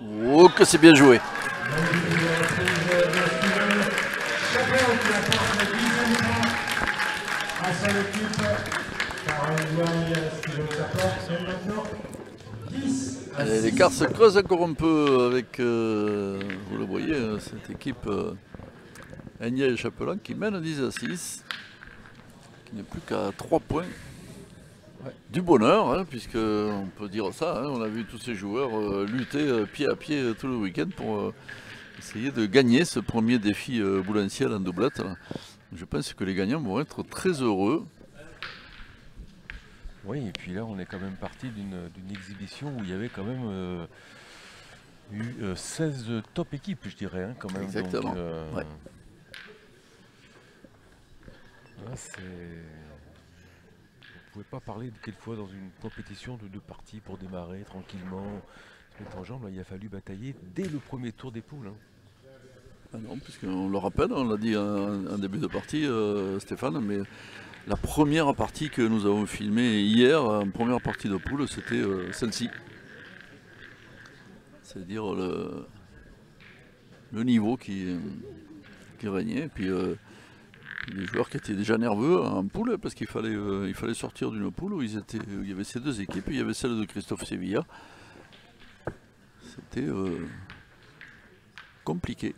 Speaker 1: Oh que c'est bien joué L'écart se creuse encore un peu avec, euh, vous le voyez, euh, cette équipe euh, Agnières et Chapelain qui mène 10 à 6, qui n'est plus qu'à 3 points. Du bonheur, hein, puisque on peut dire ça, hein, on a vu tous ces joueurs euh, lutter pied à pied tout le week-end pour essayer de gagner ce premier défi boulanciel en doublette. Je pense que les gagnants vont être très heureux.
Speaker 3: Oui, et puis là, on est quand même parti d'une exhibition où il y avait quand même euh, eu euh, 16 top équipes, je dirais, hein, quand même. Donc,
Speaker 1: Exactement,
Speaker 3: euh,
Speaker 1: ouais.
Speaker 3: là, c'est... Vous pouvez pas parler de quelquefois dans une compétition de deux parties pour démarrer tranquillement, se mettre en jambe. Là, il a fallu batailler dès le premier tour des poules. hein.
Speaker 1: Ah non, puisqu'on le rappelle, on l'a dit en, en début de partie, euh, Stéphane, mais la première partie que nous avons filmée hier, en première partie de poule, c'était euh, celle-ci. C'est-à-dire le, niveau qui, régnait. Puis euh, les joueurs qui étaient déjà nerveux en poule, parce qu'il fallait, euh, sortir d'une poule où, il y avait ces deux équipes, il y avait celle de Christophe Sevilla. C'était compliqué.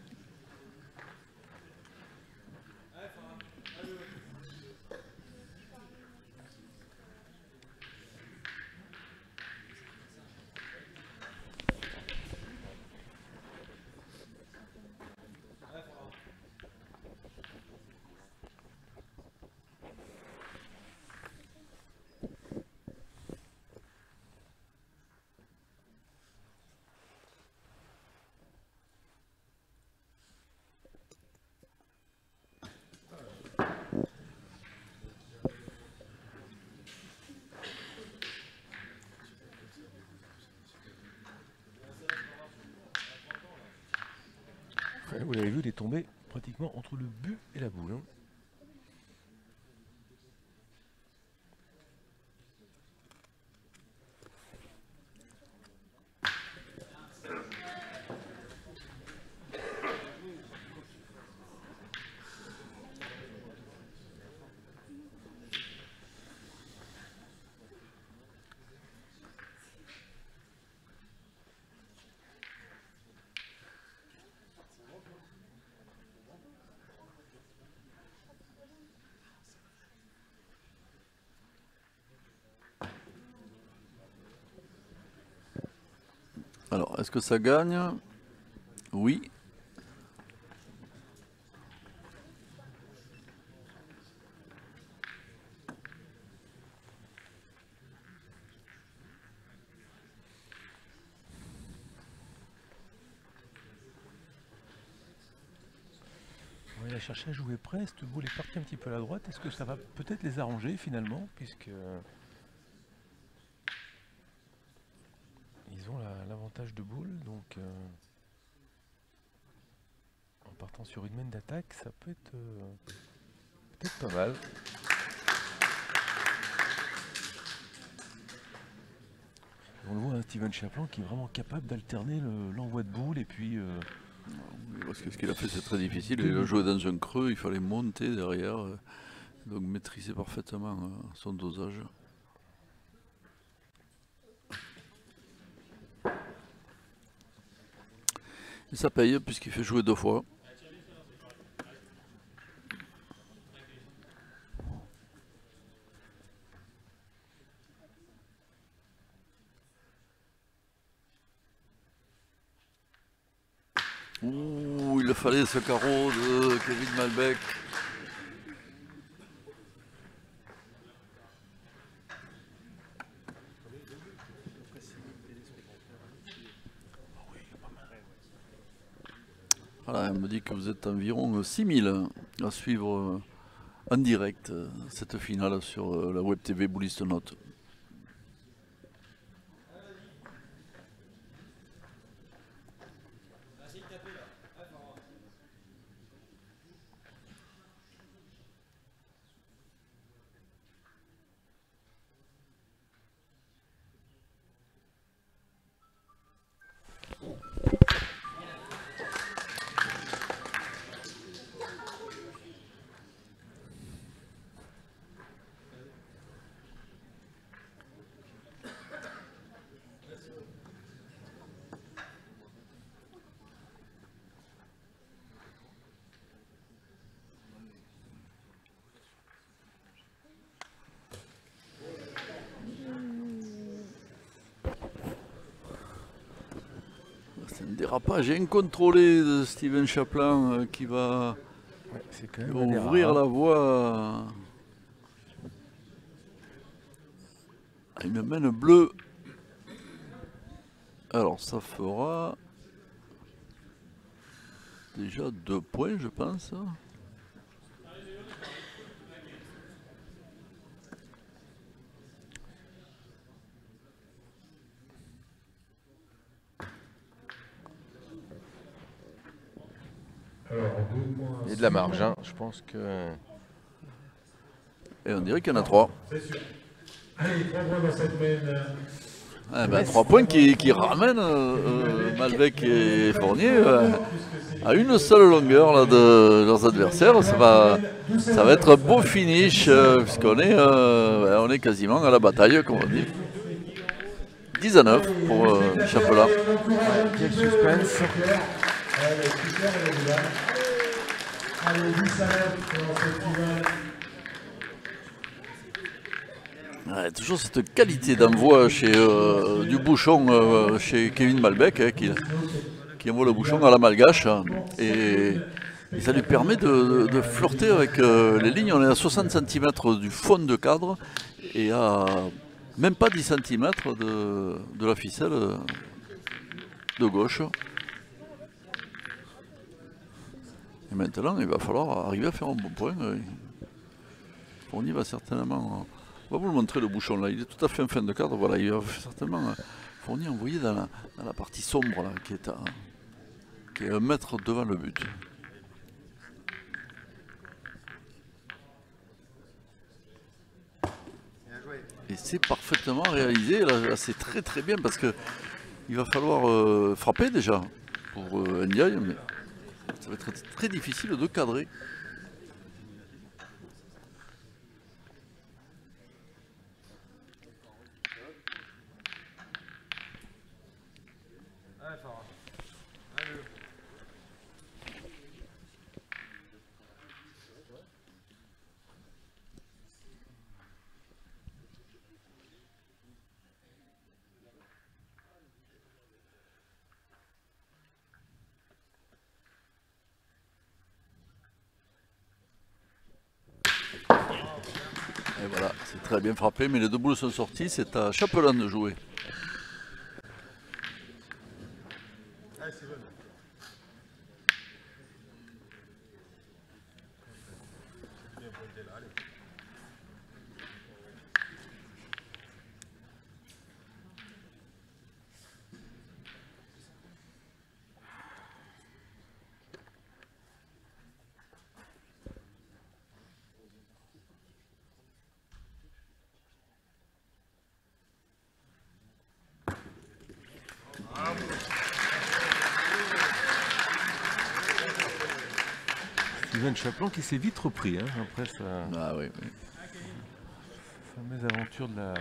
Speaker 1: Est-ce que ça gagne? Oui.
Speaker 3: Il a cherché à jouer près, cette boule est partie un petit peu à la droite. Est-ce que ça va peut-être les arranger finalement? Puisque ils de boule, donc euh, en partant sur une main d'attaque, ça peut être euh, peut-être pas mal. On le voit, hein, Steven Chaplin qui est vraiment capable d'alterner le- l'envoi de boule et puis euh,
Speaker 1: Parce que ce qu'il a fait, c'est très difficile. Il a joué dans un creux, il fallait monter derrière. Donc, maîtriser parfaitement son dosage. Et ça paye, puisqu'il fait jouer deux fois. Ouh, il fallait ce carreau de Kevin Malbec. Voilà, on me dit que vous êtes environ 6000 à suivre en direct euh, cette finale sur euh, la web TV Bouliste Note. C'est un dérapage incontrôlé de Steven Chaplin euh, qui va
Speaker 3: Ouais, quand même
Speaker 1: ouvrir la voie. à Une main bleue. Alors ça fera déjà deux points, je pense.
Speaker 3: Il y a de la marge, hein. je pense que.
Speaker 1: Et on dirait qu'il y en a trois.
Speaker 4: C'est sûr. Allez, trois points dans cette main.
Speaker 1: Ah ben, trois points qui, qui ramènent euh, euh, Malbec et Fournier euh, à une seule longueur là, de leurs adversaires. Ça va, ça va être un beau finish euh, puisqu'on est, euh, on est quasiment à la bataille, comme on dit. 10 à 9 pour euh, Chapelain.
Speaker 3: Quel suspense.
Speaker 4: Là. Allez, 10 à 9 dans cette finale.
Speaker 1: Ouais, toujours cette qualité d'envoi chez euh, du bouchon euh, chez Kevin Malbec hein, qui, qui envoie le bouchon à la malgache hein, et, et ça lui permet de, flirter avec euh, les lignes. On est à 60 cm du fond de cadre et à même pas 10 cm de, de la ficelle de gauche. Et maintenant, il va falloir arriver à faire un bon point. euh, On va certainement. On va vous le montrer le bouchon là, il est tout à fait en fin de cadre. Voilà, il va certainement euh, fournir envoyer dans la, dans la partie sombre là, qui est à qui est un mètre devant le but. Et c'est parfaitement réalisé, là, c'est très très bien parce que il va falloir euh, frapper déjà pour euh, Ndiaye, ça va être très difficile de cadrer. Et voilà, c'est très bien frappé, mais les deux boules sont sorties, c'est à Chapelain de jouer.
Speaker 3: Steven Chaplin qui s'est vite repris hein, après sa
Speaker 1: Ah oui, oui.
Speaker 3: fameuse aventure de la,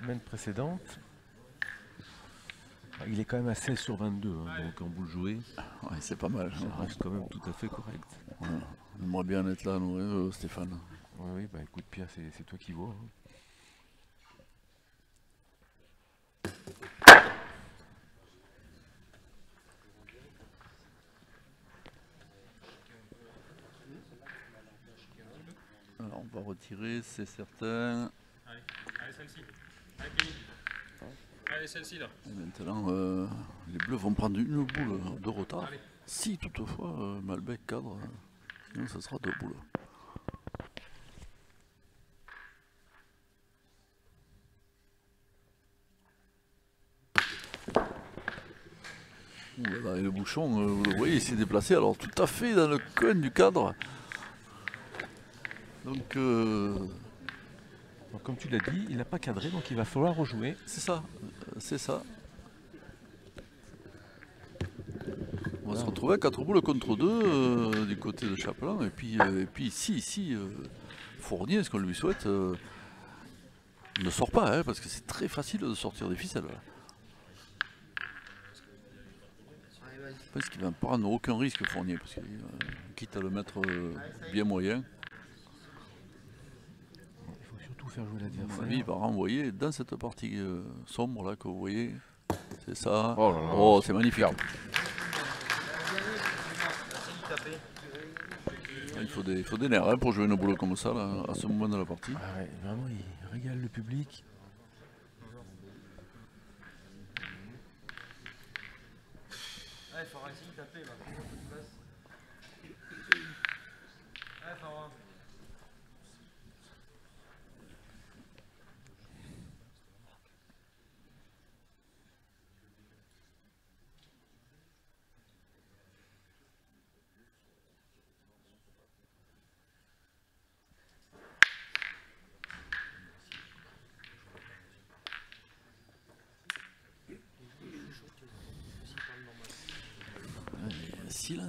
Speaker 3: semaine précédente. Ah, Il est quand même à 16 sur 22, hein, donc en boule jouée,
Speaker 1: Ouais, c'est pas mal.
Speaker 3: ça reste quand même tout à fait correct.
Speaker 1: Voilà. On aimerait bien être là, nous, euh, Stéphane.
Speaker 3: Oui, oui, bah écoute Pierre, c'est c'est toi qui vois. hein.
Speaker 1: Va retirer, c'est certain.
Speaker 5: Allez, allez celle-ci. Allez. Allez, celle-ci là.
Speaker 1: Et maintenant, euh, Les Bleus vont prendre une boule de retard. Si toutefois euh, Malbec cadre, sinon ça sera deux boules. Et le bouchon, euh, vous le voyez, il s'est déplacé alors tout à fait dans le coin du cadre. Donc euh,
Speaker 3: Donc, comme tu l'as dit, il n'a pas cadré, donc il va falloir rejouer.
Speaker 1: c'est ça, euh, c'est ça. On va se retrouver à 4 boules contre 2 du côté de Chaplin. Et puis, euh, et puis ici, ici, euh, Fournier, ce qu'on lui souhaite, euh, ne sort pas, hein, parce que c'est très facile de sortir des ficelles. Je pense qu'il va prendre aucun risque Fournier, parce qu'il euh, quitte à le mettre euh, bien moyen.
Speaker 3: Il faut surtout faire jouer l'adversaire.
Speaker 1: il va renvoyer dans cette partie euh, sombre là que vous voyez. C'est ça.
Speaker 3: Oh là là,
Speaker 1: Oh, c'est magnifique.
Speaker 3: superbe.
Speaker 1: Il faut des, il faut des nerfs hein, pour jouer une boule comme ça là, à ce moment de la partie.
Speaker 3: Ah ouais, vraiment, il régale le public.
Speaker 5: Ouais, faudra essayer de taper là. Faut que tu passes. Ouais, faudra.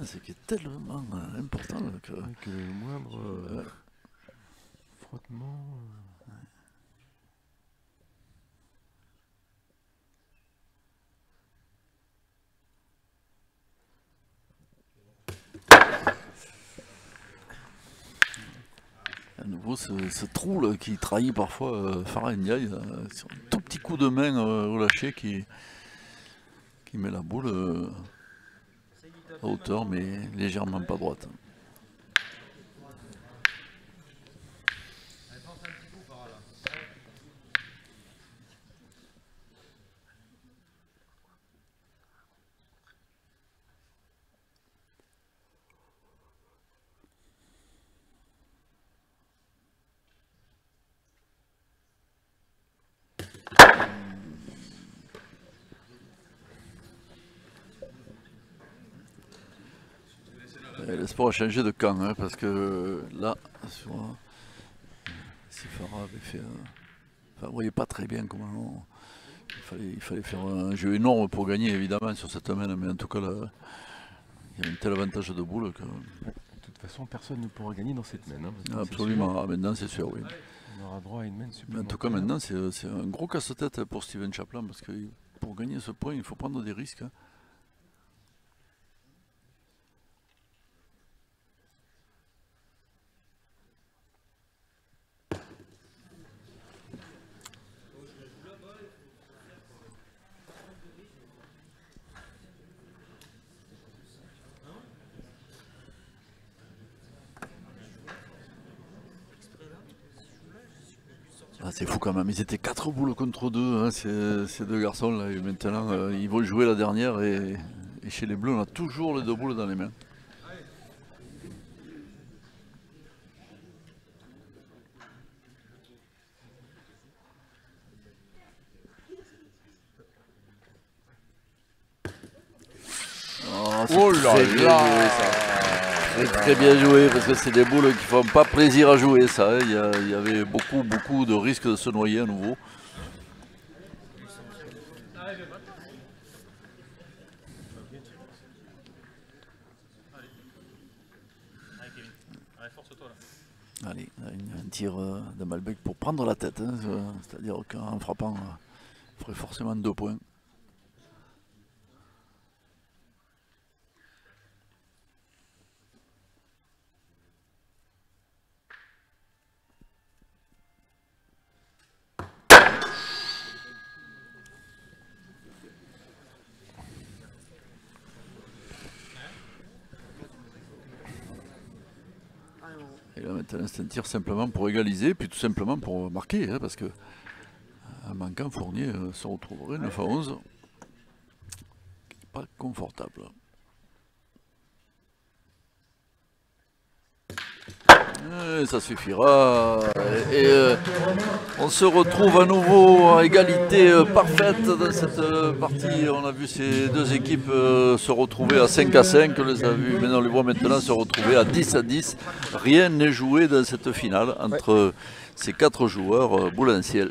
Speaker 1: Le silence qui est tellement euh, important que
Speaker 3: Avec le moindre euh, frottement. euh,
Speaker 1: à nouveau ce, ce trou là, qui trahit parfois euh, Farah Ndiaye, un tout petit coup de main euh, relâché qui, qui met la boule hauteur mais légèrement pas droite. L'espoir a changé de camp hein, parce que là, sur, euh, si Farah avait fait. un- Enfin, vous voyez pas très bien comment. on- il, fallait, il fallait faire un jeu énorme pour gagner évidemment sur cette main, mais en tout cas là, il y a un tel avantage de boule que.
Speaker 3: De toute façon, personne ne pourra gagner dans cette main. hein,
Speaker 1: Absolument, Ah, maintenant c'est sûr, oui.
Speaker 3: On aura droit à une main
Speaker 1: Mais en
Speaker 3: supplémentaire.
Speaker 1: tout cas maintenant c'est c'est un gros casse-tête pour Steven Chaplin parce que pour gagner ce point il faut prendre des risques. hein. Ah, c'est fou quand même, ils étaient 4 boules contre 2, ces, ces deux garçons là, et maintenant euh, ils vont jouer la dernière et chez les bleus on a toujours les deux boules dans les mains. Oh, c'est
Speaker 3: Oh là
Speaker 1: très bien
Speaker 3: là
Speaker 1: joué, ça. Très, bien joué parce que c'est des boules qui font pas plaisir à jouer ça. hein. Il y, avait beaucoup beaucoup de risques de se noyer à nouveau.
Speaker 5: Allez,
Speaker 1: un, tir euh, de Malbec pour prendre la tête. hein, euh, C'est-à-dire qu'en frappant, euh, il ferait forcément deux points. Un tir simplement pour égaliser, puis tout simplement pour marquer, hein, parce que euh, en manquant Fournier euh, se retrouverait 9 à 11. pas confortable. Ça suffira. Et, euh, on se retrouve à nouveau à égalité euh, parfaite dans cette euh, partie. On a vu ces deux équipes se retrouver à 5 à 5. On les a vus, maintenant on les voit maintenant se retrouver à 10 à 10. Rien n'est joué dans cette finale entre ces quatre joueurs boulanciels.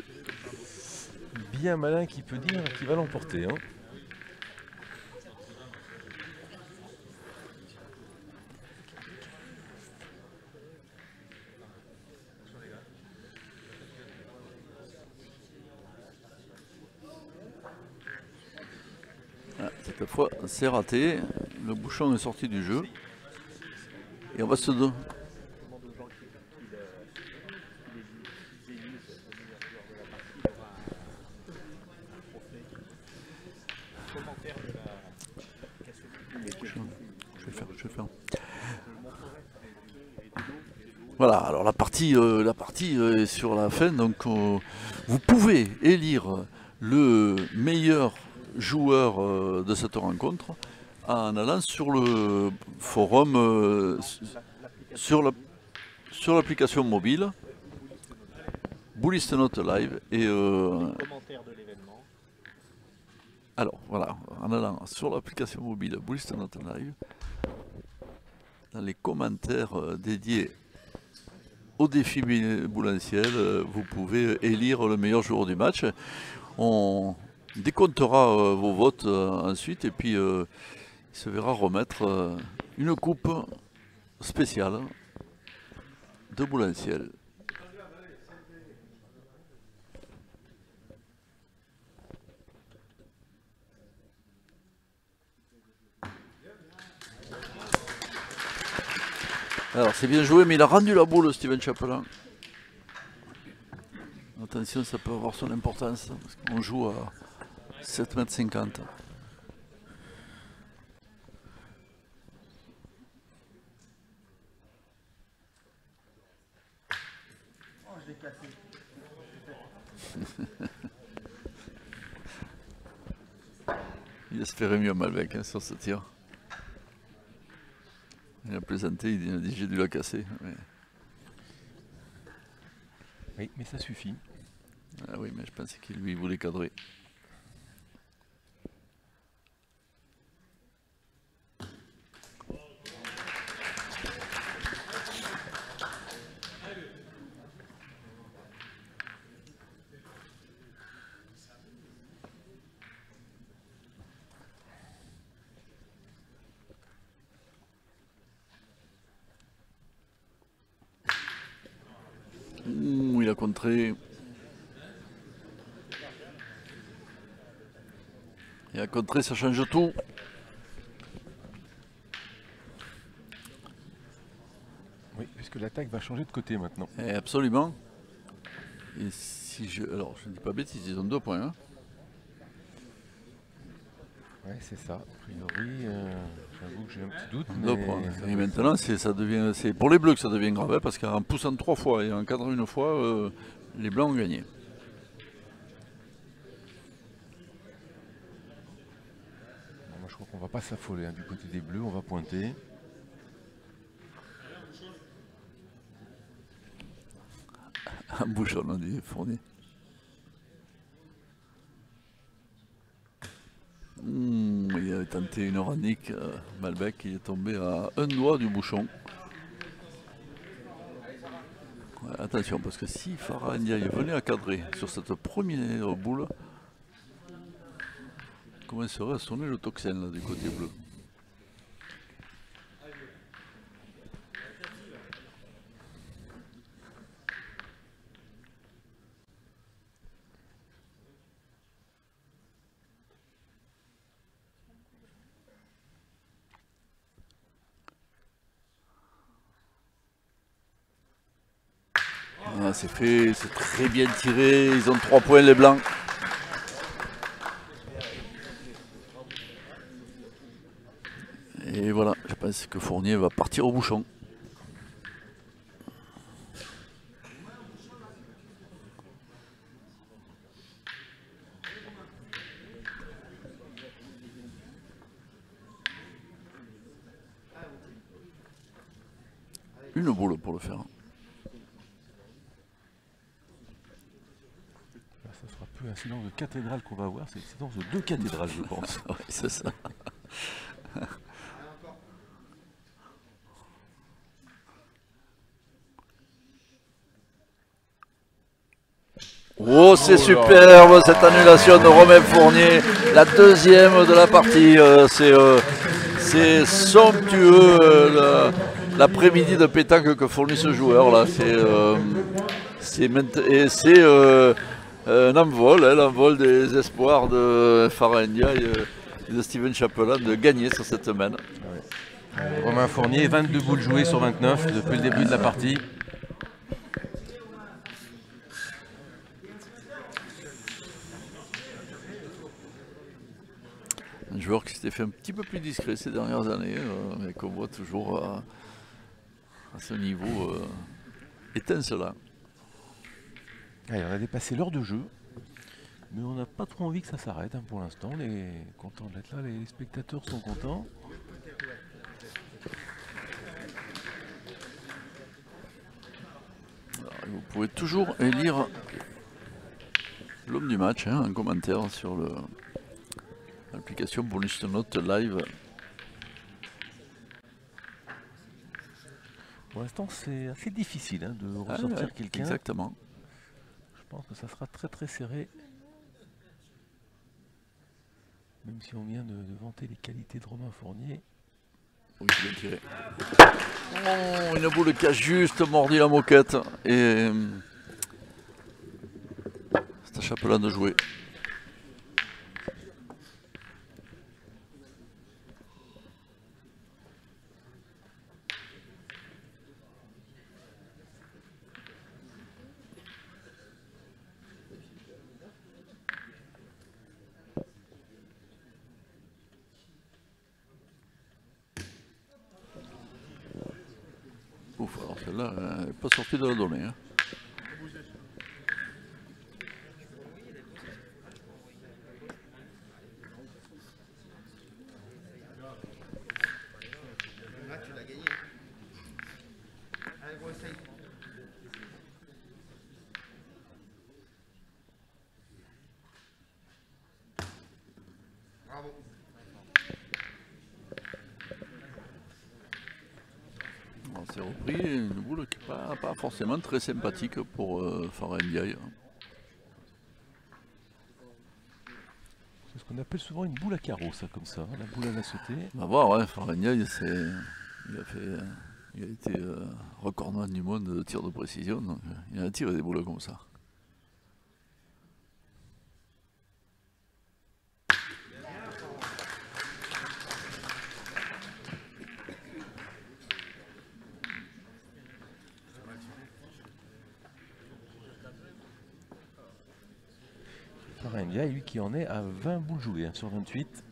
Speaker 3: Bien malin qui peut dire qui va l'emporter. hein.
Speaker 1: Ah, Fois, c'est raté. Le bouchon est sorti du jeu. Et on va se donner. Voilà, alors la partie, euh, la partie euh, est sur la fin, donc euh, vous pouvez élire le meilleur joueur euh, de cette rencontre en allant sur le forum, euh, sur la- sur l'application mobile, Bullist Note Live, et euh, alors voilà, en allant sur l'application mobile Bullist Note Live, dans les commentaires dédiés au défi boulanciel, vous pouvez élire le meilleur joueur du match. On décomptera euh, vos votes euh, ensuite et puis euh, il se verra remettre une coupe spéciale de boulanciel. Alors c'est bien joué, mais il a rendu la boule, Steven Chapelin. Attention, ça peut avoir son importance, parce qu'on joue à 7,50 m. Il espérait mieux Malbec hein, sur ce tir. Il a plaisanté, il a dit j'ai dû la casser. mais-
Speaker 3: Oui, mais ça suffit.
Speaker 1: Ah oui, mais je pensais qu'il lui voulait cadrer. Il a contré, ça change tout.
Speaker 3: Oui, puisque l'attaque va changer de côté maintenant.
Speaker 1: Eh, absolument. Et si je. Alors, je ne dis pas bêtise, ils ont deux points. hein.
Speaker 3: Ouais, c'est ça. A priori, euh, j'avoue que j'ai un petit doute. Mais
Speaker 1: Et maintenant, c'est ça devient, c'est pour les bleus que ça devient grave, hein, parce qu'en poussant trois fois et en cadrant une fois, euh, les blancs ont gagné.
Speaker 3: Moi, je crois qu'on va pas s'affoler hein, du côté des bleus. On va pointer.
Speaker 1: Un bouchon, on dit fourni. Hmm, il avait tenté une oranique, euh, Malbec, il est tombé à un doigt du bouchon. Attention, parce que si Farah Ndiaye venait à cadrer sur cette première boule, commencerait à sonner le toxin du côté bleu? Ah, c'est fait, c'est très bien tiré, ils ont trois points les blancs. Et voilà, je pense que Fournier va partir au bouchon. une boule pour le faire.
Speaker 3: Là, ça sera plus un silence de cathédrale qu'on va avoir, c'est de deux cathédrales, je pense.
Speaker 1: Oui, c'est ça. Oh, c'est
Speaker 3: Oh
Speaker 1: superbe cette annulation de Romain Fournier, la deuxième de la partie. euh, c'est euh, c'est somptueux euh, l'après-midi de pétanque que fournit ce joueur là. C'est euh, et c'est euh, un envol, hein, l'envol des espoirs de Farah Ndiaye euh, et de Steven Chapelan de gagner sur cette semaine.
Speaker 3: Romain Fournier, 22 boules jouées sur 29 depuis le début de la partie.
Speaker 1: Un joueur qui s'était fait un petit peu plus discret ces dernières années, euh, mais qu'on voit toujours euh, à ce niveau euh, étincelant.
Speaker 3: Allez, on a dépassé l'heure de jeu, mais on n'a pas trop envie que ça s'arrête hein, pour l'instant. On est content d'être là, les spectateurs sont contents.
Speaker 1: Vous pouvez toujours élire l'homme du match, hein, un commentaire sur l'application Bonus Note Live.
Speaker 3: Pour l'instant, c'est assez difficile hein, de
Speaker 1: Ah,
Speaker 3: ressortir
Speaker 1: ouais,
Speaker 3: quelqu'un.
Speaker 1: Exactement.
Speaker 3: Je pense que ça sera très très serré. Même si on vient de, vanter les qualités de Romain Fournier.
Speaker 1: Oui, bien tiré. Oh, une boule qui a juste mordu la moquette. Et euh, c'est à Chapelain de jouer. Ouf, alors celle-là, elle n'est pas sortie de la donnée. hein. Alors, C'est repris une boule qui n'est pas, pas forcément très sympathique pour euh, Farah Ndiaye.
Speaker 3: C'est ce qu'on appelle souvent une boule à carreaux, ça, comme ça, hein, la boule à la sauter.
Speaker 1: On va voir, hein, Farah Ndiaye, il a, fait, il a été euh, recordman du monde de tir de précision. donc, euh, il a tiré des boules comme ça.
Speaker 3: Farah Ndiaye, lui qui en est à 20 boules jouées hein, sur 28.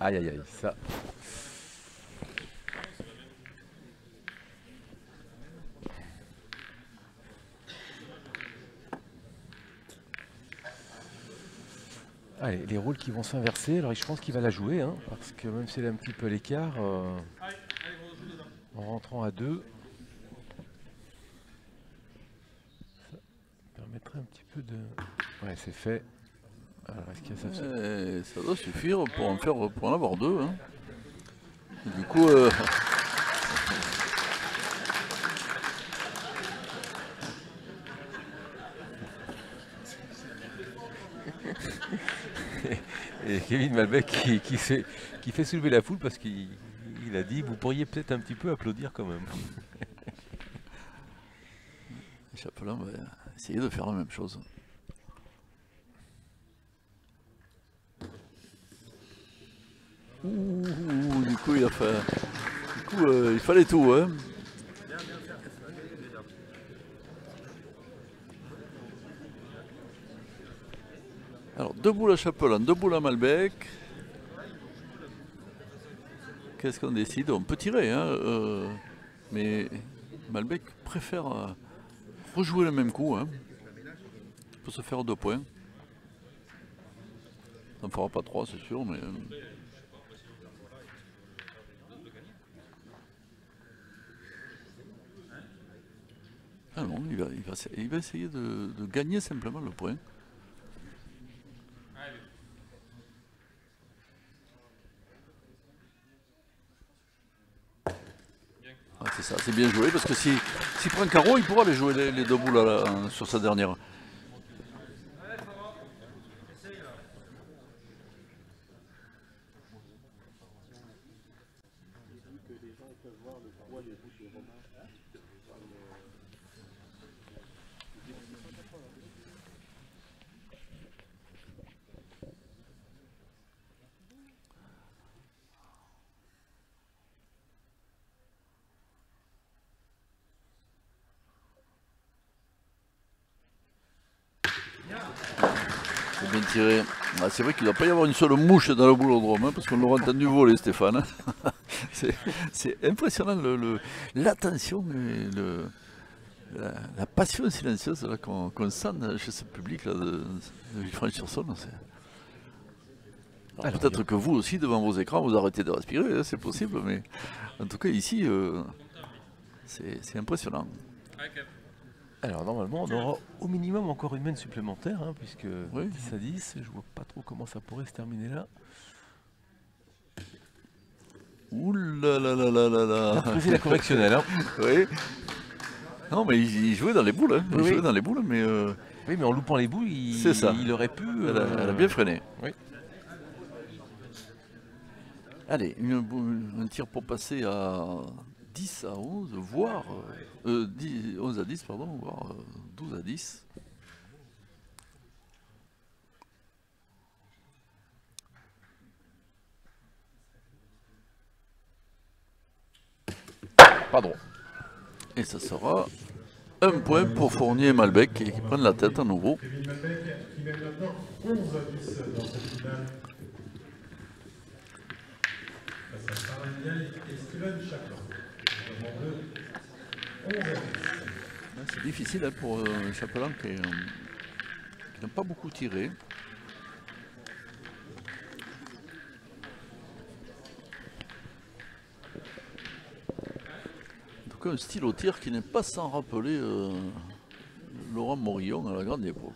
Speaker 3: Aïe aïe aïe, ça. Allez, les rôles qui vont s'inverser. Alors je pense qu'il va la jouer, hein, parce que même si elle est un petit peu à l'écart, euh, en rentrant à deux, ça permettrait un petit peu de. Ouais, c'est fait. Alors y a ça
Speaker 1: Et ça doit suffire pour en, faire, pour en avoir deux. hein. Du coup, euh,
Speaker 3: Et Kevin Malbec qui, fait, soulever la foule parce qu'il il a dit vous pourriez peut-être un petit peu applaudir quand même.
Speaker 1: Chapelain va essayer de faire la même chose. Ouh, du coup, il a fait. Du coup, euh, il fallait tout, hein. Alors, deux boules à Chapelain, deux boules Malbec. Qu'est-ce qu'on décide? On peut tirer, hein, euh, mais Malbec préfère euh, rejouer le même coup. Hein. Peut se faire deux points. Ça ne fera pas trois, c'est sûr, mais. euh, Ah non, il va, essayer de gagner simplement le point. Ah, c'est ça, c'est bien joué parce que si- s'il prend un carreau, il pourra les jouer les, deux boules là, sur sa dernière. C'est bien tiré. Ah, c'est vrai qu'il ne doit pas y avoir une seule mouche dans le boulodrome, hein, parce qu'on l'aura entendu voler, Stéphane. c'est, c'est impressionnant le- le- l'attention et le- la, la passion silencieuse là, qu'on, qu'on sent chez ce public là, de, de Villefranche-sur-Saône. c'est- Alors,
Speaker 3: Alors,
Speaker 1: peut-être que vous aussi, devant vos écrans, vous arrêtez de respirer, hein, c'est possible, mais en tout cas ici, euh, c'est, c'est impressionnant.
Speaker 3: Alors normalement, on aura au minimum encore une main supplémentaire, hein, puisque
Speaker 1: Oui.
Speaker 3: 10 à 10, je vois pas trop comment ça pourrait se terminer là.
Speaker 1: Ouh là là là là là là.
Speaker 3: La correctionnelle. hein.
Speaker 1: Oui. Non, mais il, il jouait dans les boules. hein. Il
Speaker 3: Oui,
Speaker 1: jouait dans les boules, mais euh,
Speaker 3: Oui, mais en loupant les boules, il,
Speaker 1: C'est ça.
Speaker 3: il aurait pu.
Speaker 1: elle, a,
Speaker 3: euh,
Speaker 1: elle a bien freiné.
Speaker 3: oui.
Speaker 1: Allez, une un tir pour passer à 10 à 11, voire euh, euh, 10 11 à 10, pardon, voire euh, 12 à 10.
Speaker 3: Pardon.
Speaker 1: Et ça sera un point pour Fournier et Malbec qui, qui prennent la tête à nouveau.
Speaker 4: Kevin Malbec
Speaker 1: C'est difficile hein, pour euh, euh, qui n'a pas beaucoup tiré. En tout cas, un style au tir qui n'est pas sans rappeler euh, Laurent Morillon à la grande époque.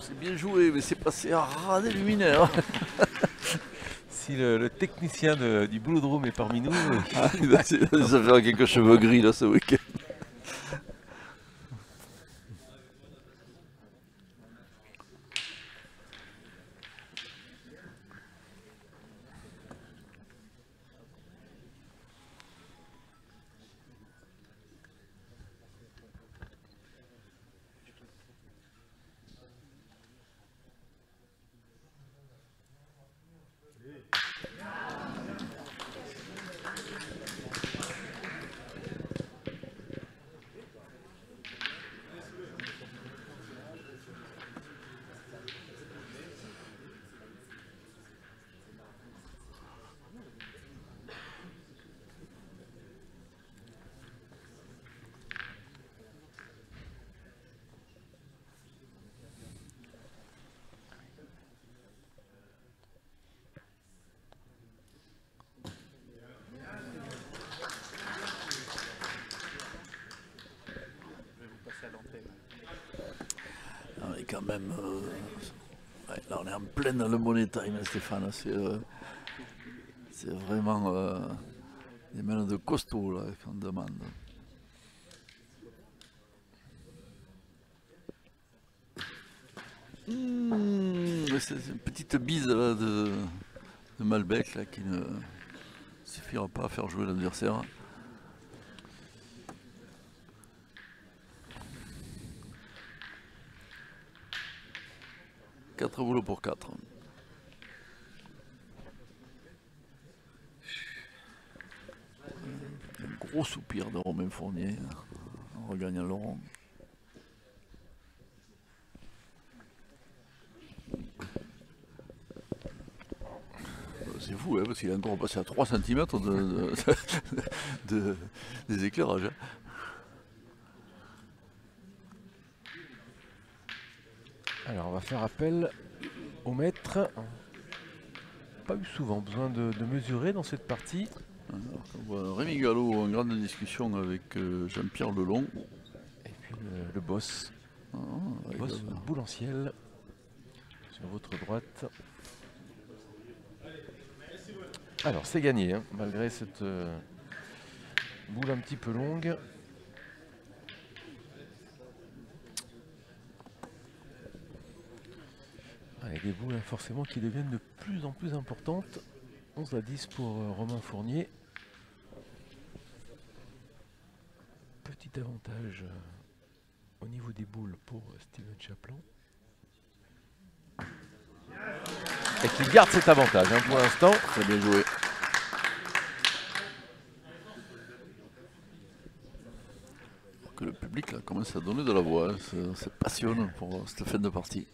Speaker 1: C'est bien joué, mais c'est passé à ras des luminaires.
Speaker 3: Si le, le technicien de- du boulodrome est parmi nous, euh,
Speaker 1: Ah, il va- il va se faire quelques cheveux gris là ce week-end. On est quand même. ouais, là, on est en plein dans le money time, hein, Stéphane. C'est euh, c'est vraiment euh, des mains de costaud là qu'on demande. Mmh, c'est une petite bise de, Malbec qui ne suffira pas à faire jouer l'adversaire. Quatre boulots pour quatre. Gros soupir de Romain Fournier en regagnant Laurent. C'est fou, hein, parce qu'il est encore passé à 3 cm de, de- de- des éclairages. hein.
Speaker 3: Alors on va faire appel au maître. Pas eu souvent besoin de, de mesurer dans cette partie.
Speaker 1: Alors, Rémi Gallo en grande discussion avec euh, Jean-Pierre Lelon.
Speaker 3: Et puis le, le boss,
Speaker 1: Ah, avec,
Speaker 3: boss
Speaker 1: euh,
Speaker 3: boulanciel sur votre droite. Alors c'est gagné, hein, malgré cette euh, boule un petit peu longue. Des boules hein, forcément qui deviennent de plus en plus importantes. 11 à 10 pour euh, Romain Fournier. Petit avantage euh, au niveau des boules pour euh, Steven Chaplin. Et qui garde cet avantage hein, pour l'instant.
Speaker 1: Très bien joué. Que le public là, commence à donner de la voix, hein, se, se passionne pour cette fin de partie.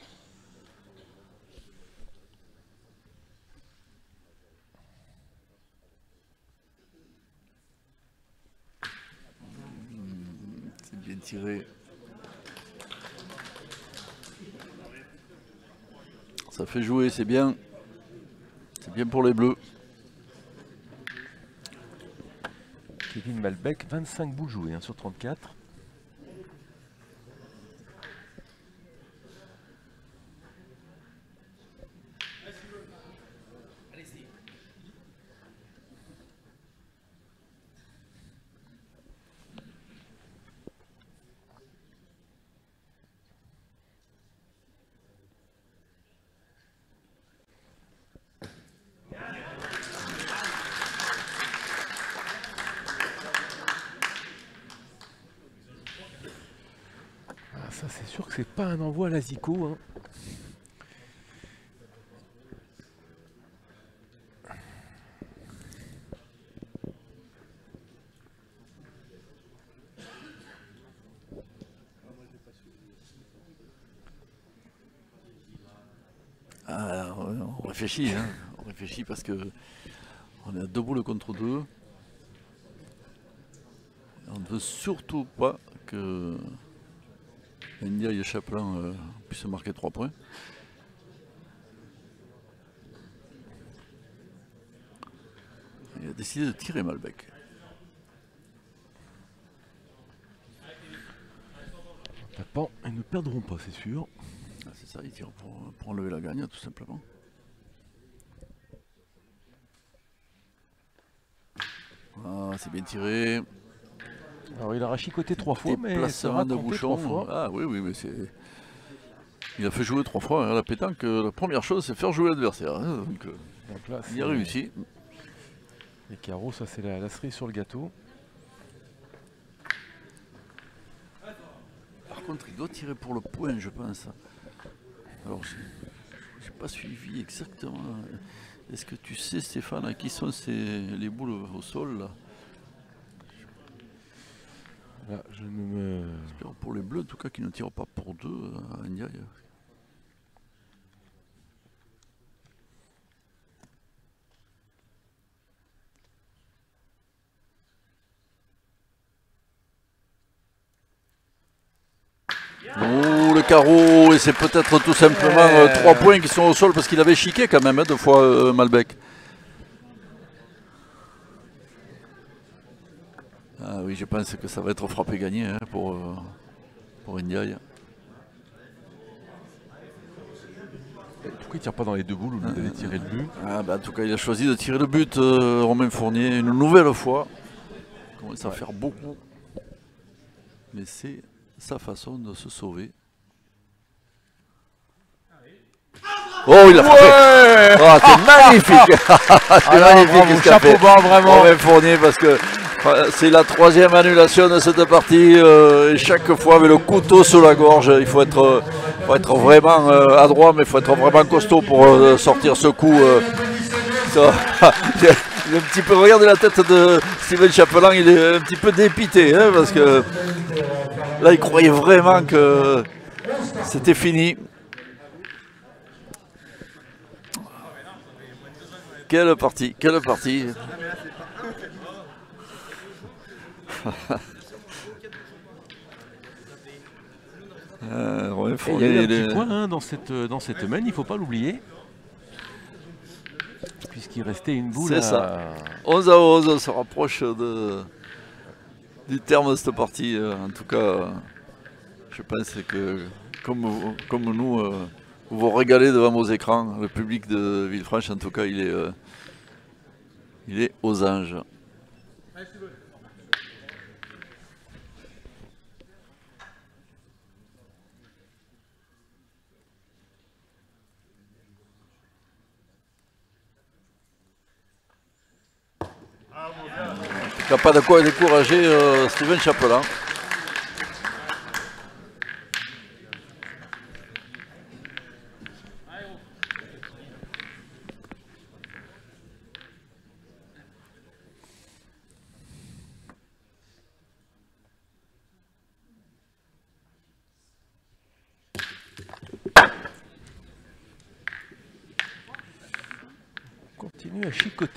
Speaker 1: Ça fait jouer, c'est bien. C'est bien pour les bleus.
Speaker 3: Kevin Malbec, 25 boules jouées hein, sur 34. Ah, ça c'est sûr que c'est pas un envoi à la Zico. hein.
Speaker 1: Ah, on réfléchit, hein. on réfléchit parce que on est à deux boules contre deux. On ne veut surtout pas que India et Chaplin euh, puissent marquer trois points. Il a décidé de tirer Malbec.
Speaker 3: Ils ne perdront pas, c'est sûr.
Speaker 1: Ah, c'est ça, il tire pour, pour enlever la gagne tout simplement. Ah, c'est bien tiré.
Speaker 3: Alors il a rachicoté trois fois, mais
Speaker 1: de bouchon.
Speaker 3: trois fois.
Speaker 1: Ah oui, oui, mais c'est. Il a fait jouer trois fois hein, la pétanque. La première chose, c'est faire jouer l'adversaire. hein, donc, euh,
Speaker 3: Donc là,
Speaker 1: il a réussi.
Speaker 3: Les carreaux, ça c'est la, la cerise sur le gâteau.
Speaker 1: Par contre, il doit tirer pour le point, je pense. Alors, j'ai j'ai pas suivi exactement. Est-ce que tu sais, Stéphane, à qui sont ces, les boules au sol là?
Speaker 3: Là, je me.
Speaker 1: Pour les bleus, en tout cas, qui ne tirent pas pour deux euh, à Ndiaye. Oh, le carreau, et c'est peut-être tout simplement euh, trois points qui sont au sol parce qu'il avait chiqué quand même hein, deux fois euh, Malbec. Ah oui, je pense que ça va être frappé gagné hein, pour, euh, pour Ndiaye.
Speaker 3: Pourquoi il tire pas dans les deux boules lieu d'aller tirer le but
Speaker 1: Ah, bah, en tout cas, il a choisi de tirer le but, euh, Romain Fournier, une nouvelle fois. Il commence à faire beaucoup. Mais c'est sa façon de se sauver. Oh, il a frappé Ah, C'est magnifique C'est magnifique ce qu'a fait
Speaker 3: bas, vraiment.
Speaker 1: Romain Fournier parce que c'est la troisième annulation de cette partie. euh, chaque fois avec le couteau sous la gorge, il faut être, euh, vraiment euh, adroit, mais il faut être vraiment costaud pour euh, sortir ce coup. un petit peu, regardez la tête de Steven Chapelain, il est un petit peu dépité, hein, parce que là, il croyait vraiment que c'était fini. Quelle partie, quelle partie. Euh,
Speaker 3: il y a un petit point hein, dans, cette, dans cette main, il ne faut pas l'oublier. Puisqu'il restait une boule
Speaker 1: C'est
Speaker 3: à...
Speaker 1: ça. 11 à 11, on se rapproche de, du terme de cette partie. Euh, En tout cas, je pense que comme, vous- comme nous, euh, vous vous régalez devant vos écrans. Le public de Villefranche, en tout cas, il est, euh, il est aux anges. Il n'y a pas de quoi décourager euh, Steven Chapelain.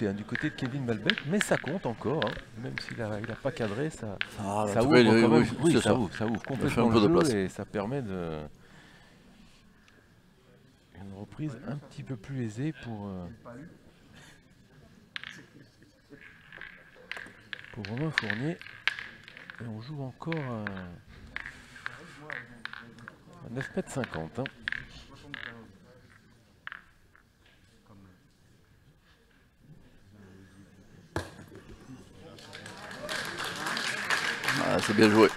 Speaker 3: Hein, du côté de Kevin Malbec, mais ça compte encore, hein. même s'il n'a il a pas cadré, ça,
Speaker 1: Ah,
Speaker 3: ça ouvre même.
Speaker 1: oui,
Speaker 3: Oui, ça
Speaker 1: ça.
Speaker 3: ouvre, ça complètement
Speaker 1: peu de
Speaker 3: le
Speaker 1: place.
Speaker 3: jeu et ça permet de une reprise un petit peu plus aisée pour euh, pour Romain Fournier. Et on joue encore à, à 9 mètres 50. hein.
Speaker 1: Ah, c'est bien joué.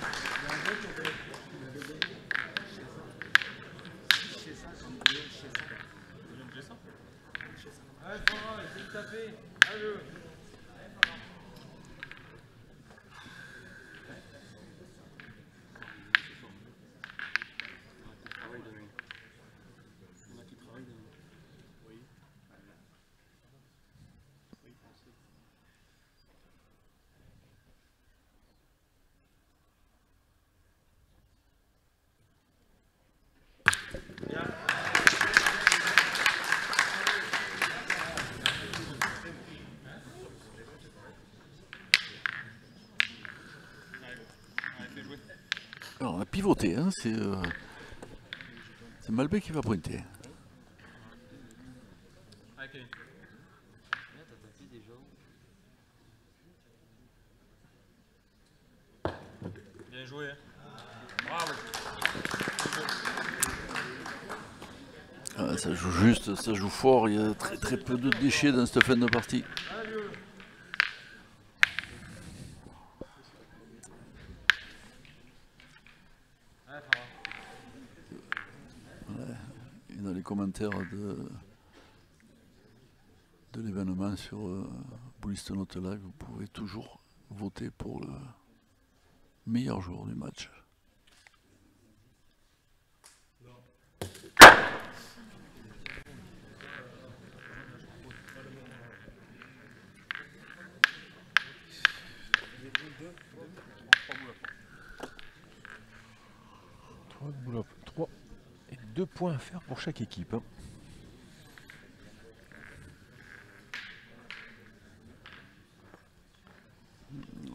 Speaker 1: Alors, on a pivoté, hein, c'est euh, c'est Malbec qui va pointer.
Speaker 5: Bien joué. hein. Bravo.
Speaker 1: Ah, ça joue juste, ça joue fort, il y a très très peu de déchets dans cette fin de partie. Ouais, et de, l'événement sur euh, Live, vous pouvez toujours voter pour le meilleur joueur du match.
Speaker 3: Trois boules à- trois et deux points à faire pour chaque équipe. hein.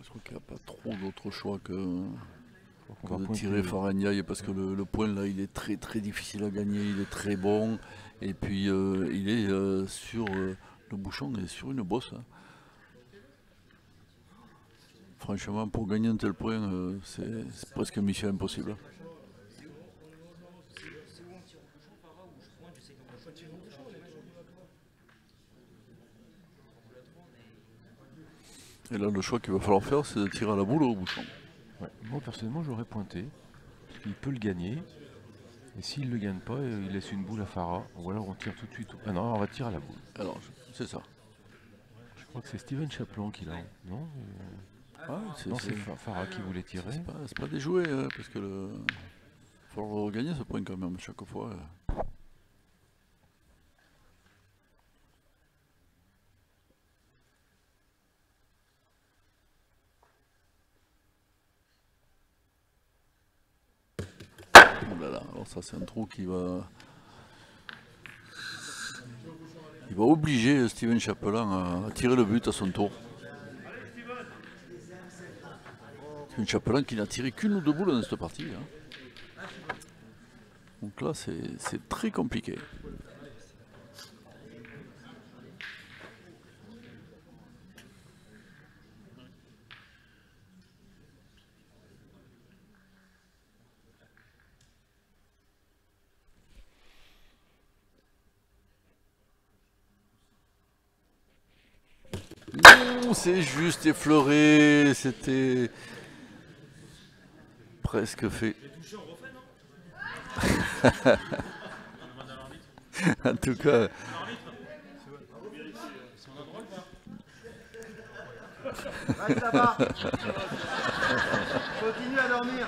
Speaker 1: Je crois qu'il n'y a pas trop d'autres choix que, de tirer Faragnaï parce que le, le point là il est très très difficile à gagner, il est très bon et puis euh, il est euh, sur euh, le bouchon et sur une bosse. hein. Franchement pour gagner un tel point c'est c'est presque mission impossible. Et là le choix qu'il va falloir faire c'est de tirer à la boule ou au bouchon.
Speaker 3: Ouais, Moi personnellement j'aurais pointé, qu'il peut le gagner. Et s'il ne le gagne pas, euh, il laisse une boule à Farah. Ou alors on tire tout de suite. Ah non, on va tirer à la boule.
Speaker 1: Alors c'est ça.
Speaker 3: Je crois que c'est Steven Chaplin qui l'a. Non euh,
Speaker 1: Ah, c'est-
Speaker 3: Non,
Speaker 1: c'est-
Speaker 3: c'est Fa- Farah qui voulait tirer.
Speaker 1: C'est pas, pas déjoué, hein, parce que le. faut le regagner ce point quand même chaque fois. C'est un trou qui va. Va obliger Steven Chapelain à, tirer le but à son tour. Steven Chapelain qui n'a tiré qu'une ou deux boules dans cette partie. hein. Donc là c'est très compliqué. C'est juste effleuré, c'était presque fait. en tout cas.
Speaker 6: Continue à dormir.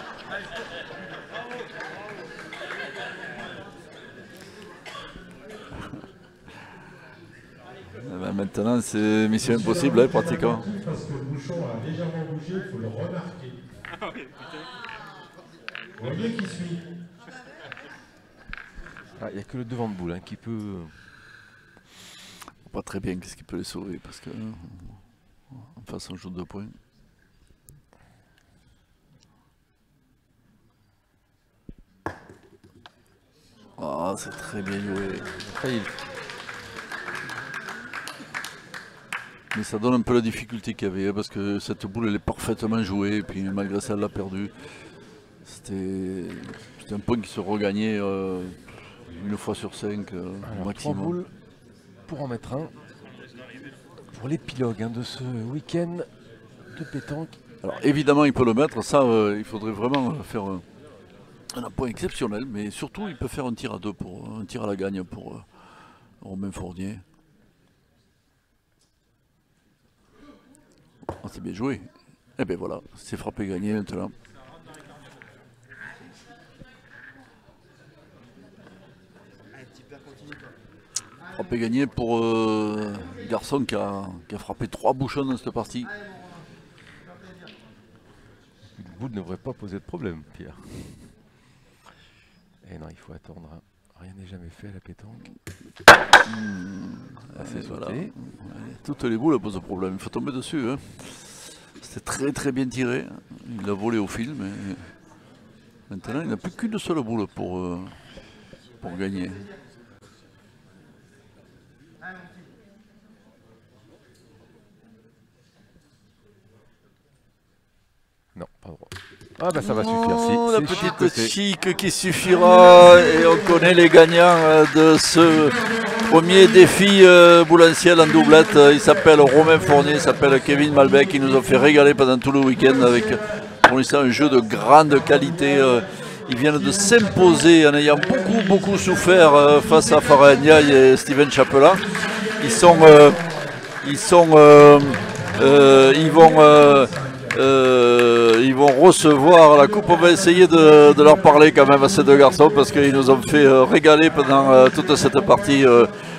Speaker 1: ben, maintenant c'est mission impossible hein, pratiquement.
Speaker 4: Parce que le bouchon a légèrement bougé, il faut le remarquer. Vous voyez qui suit?
Speaker 3: Ah, Il n'y a que le devant de boule hein, qui peut.
Speaker 1: Pas très bien qu'est-ce qui peut les sauver parce que en face on joue deux points. Ah, c'est très bien joué. Mais ça donne un peu la difficulté qu'il y avait, hein, parce que cette boule elle est parfaitement jouée, et puis malgré ça elle l'a perdue. C'était un point qui se regagnait euh, une fois sur cinq euh, au
Speaker 3: Alors, trois
Speaker 1: maximum.
Speaker 3: boules pour en mettre un. Pour l'épilogue hein, de ce week-end de pétanque.
Speaker 1: Alors évidemment il peut le mettre, ça euh, il faudrait vraiment faire un, un point exceptionnel, mais surtout il peut faire un tir à deux pour un tir à la gagne pour euh, Romain Fournier. C'est bien joué. Et bien voilà, c'est frappé gagné maintenant. Frappé gagné pour euh, Garçon qui a, qui a frappé trois bouchons dans cette partie.
Speaker 3: Une boule ne devrait pas poser de problème, Pierre. Et non, il faut attendre. hein. Rien n'est jamais fait à la pétanque.
Speaker 1: Voilà. Toutes les boules posent problème, il faut tomber dessus. hein. C'était très très bien tiré. Il a volé au fil, mais maintenant il n'a plus qu'une seule boule pour, euh, pour gagner.
Speaker 3: Non, pas droit. Ah bah ça va suffire. Si,
Speaker 1: Oh, la
Speaker 3: c'est
Speaker 1: petite chic qui suffira et on connaît les gagnants euh, de ce premier défi euh, boulanciel en doublette. Euh, Il s'appelle Romain Fournier, il s'appelle Kevin Malbec. Ils nous ont fait régaler pendant tout le week-end avec pour un jeu de grande qualité. euh, Ils viennent de s'imposer en ayant beaucoup beaucoup souffert euh, face à Farah Ndiaye et Steven Chapelain. Ils sont, ils sont, ils vont. Euh, ils vont recevoir la coupe. On va essayer de, leur parler quand même à ces deux garçons parce qu'ils nous ont fait euh, régaler pendant euh, toute cette partie,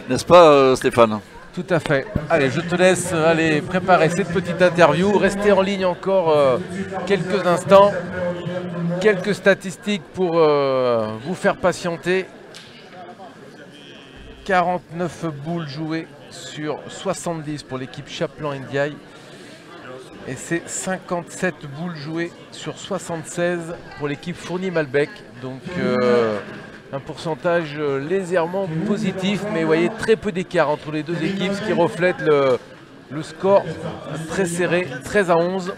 Speaker 1: n'est-ce pas Stéphane?
Speaker 3: Tout à fait. Allez, je te laisse aller préparer cette petite interview. Restez en ligne encore quelques instants. Quelques statistiques pour vous faire patienter. 49 boules jouées sur 70 pour l'équipe Chaplin Ndiaye. Et c'est 57 boules jouées sur 76 pour l'équipe Fournier-Malbec. Donc euh, un pourcentage euh, légèrement positif, mais vous voyez très peu d'écart entre les deux équipes, ce qui reflète le, le score très serré, 13 à 11.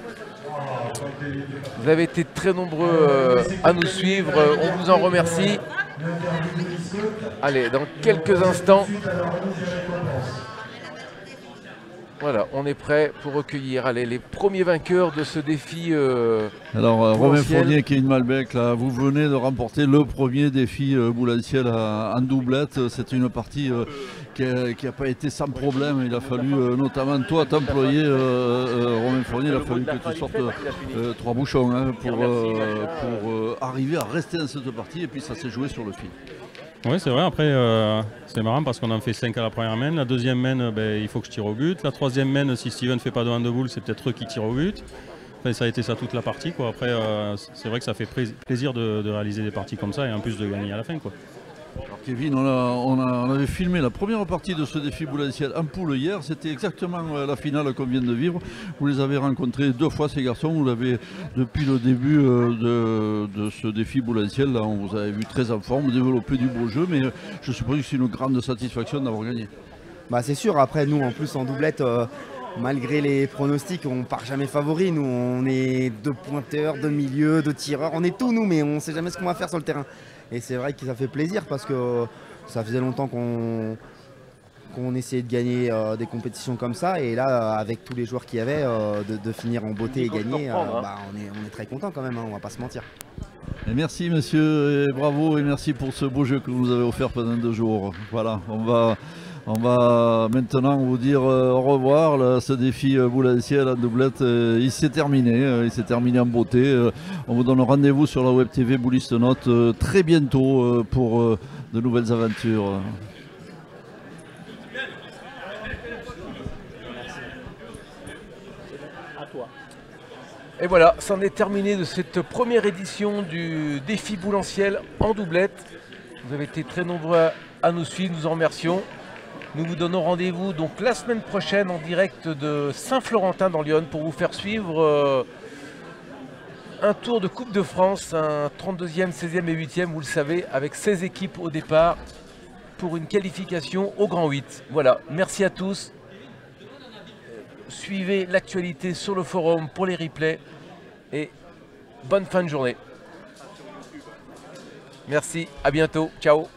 Speaker 3: Vous avez été très nombreux euh, à nous suivre, on vous en remercie. Allez, dans quelques instants, voilà, on est prêt pour recueillir allez, les premiers vainqueurs de ce défi. euh,
Speaker 1: Alors, euh, Romain. Fournier, Kevin Malbec, là, vous venez de remporter le premier défi euh, boulanciel en doublette. C'était une partie euh, qui n'a pas été sans problème. Il a fallu, notamment toi, t'employer, Romain Fournier, il a fallu que tu sortes trois bouchons hein, pour, pour arriver à rester dans cette partie. Et puis, ça s'est joué sur le fil.
Speaker 5: Oui, c'est vrai. Après, euh, c'est marrant parce qu'on en fait 5 à la première main. La deuxième main, ben, il faut que je tire au but. La troisième main, si Steven ne fait pas de hand de boule, c'est peut-être eux qui tirent au but.
Speaker 7: Enfin, ça a été ça toute la partie. Quoi. Après, euh, c'est vrai que ça fait plaisir de, de réaliser des parties comme ça et en plus de gagner à la fin. Quoi.
Speaker 1: Alors, Kevin, on, avait filmé la première partie de ce défi boulanciel en poule hier. C'était exactement euh, la finale qu'on vient de vivre. Vous les avez rencontrés deux fois, ces garçons. Vous l'avez, depuis le début euh, de, de ce défi boulanciel, là, on vous avait vu très en forme, développer du beau jeu. Mais je suppose que c'est une grande satisfaction d'avoir gagné.
Speaker 8: Bah c'est sûr, après nous en plus en doublette, euh, malgré les pronostics, on part jamais favori. Nous on est deux pointeurs, deux milieux, deux tireurs, on est tout nous, mais on sait jamais ce qu'on va faire sur le terrain. Et c'est vrai que ça fait plaisir parce que ça faisait longtemps qu'on qu'on essayait de gagner euh, des compétitions comme ça. Et là, euh, avec tous les joueurs qu'il y avait, euh, de, de finir en beauté et gagner, euh, bah, on, est, on est très content quand même, hein, on va pas se mentir.
Speaker 1: Et merci monsieur, et bravo et merci pour ce beau jeu que vous nous avez offert pendant deux jours. Voilà, on va, on va maintenant vous dire euh, au revoir. Ce défi euh, boulanciel en doublette, euh, il s'est terminé, il s'est terminé en beauté. On vous donne rendez-vous sur la web TV Bouliste Note très bientôt pour de nouvelles aventures.
Speaker 3: Et voilà, c'en est terminé de cette première édition du défi boulanciel en doublette. Vous avez été très nombreux à nous suivre, nous en remercions. Nous vous donnons rendez-vous donc la semaine prochaine en direct de Saint-Florentin dans Lyon pour vous faire suivre euh, un tour de Coupe de France, un 32e, 16e et 8e, vous le savez, avec 16 équipes au départ pour une qualification au Grand 8. Voilà, merci à tous. Suivez l'actualité sur le forum pour les replays et bonne fin de journée. Merci, à bientôt, ciao.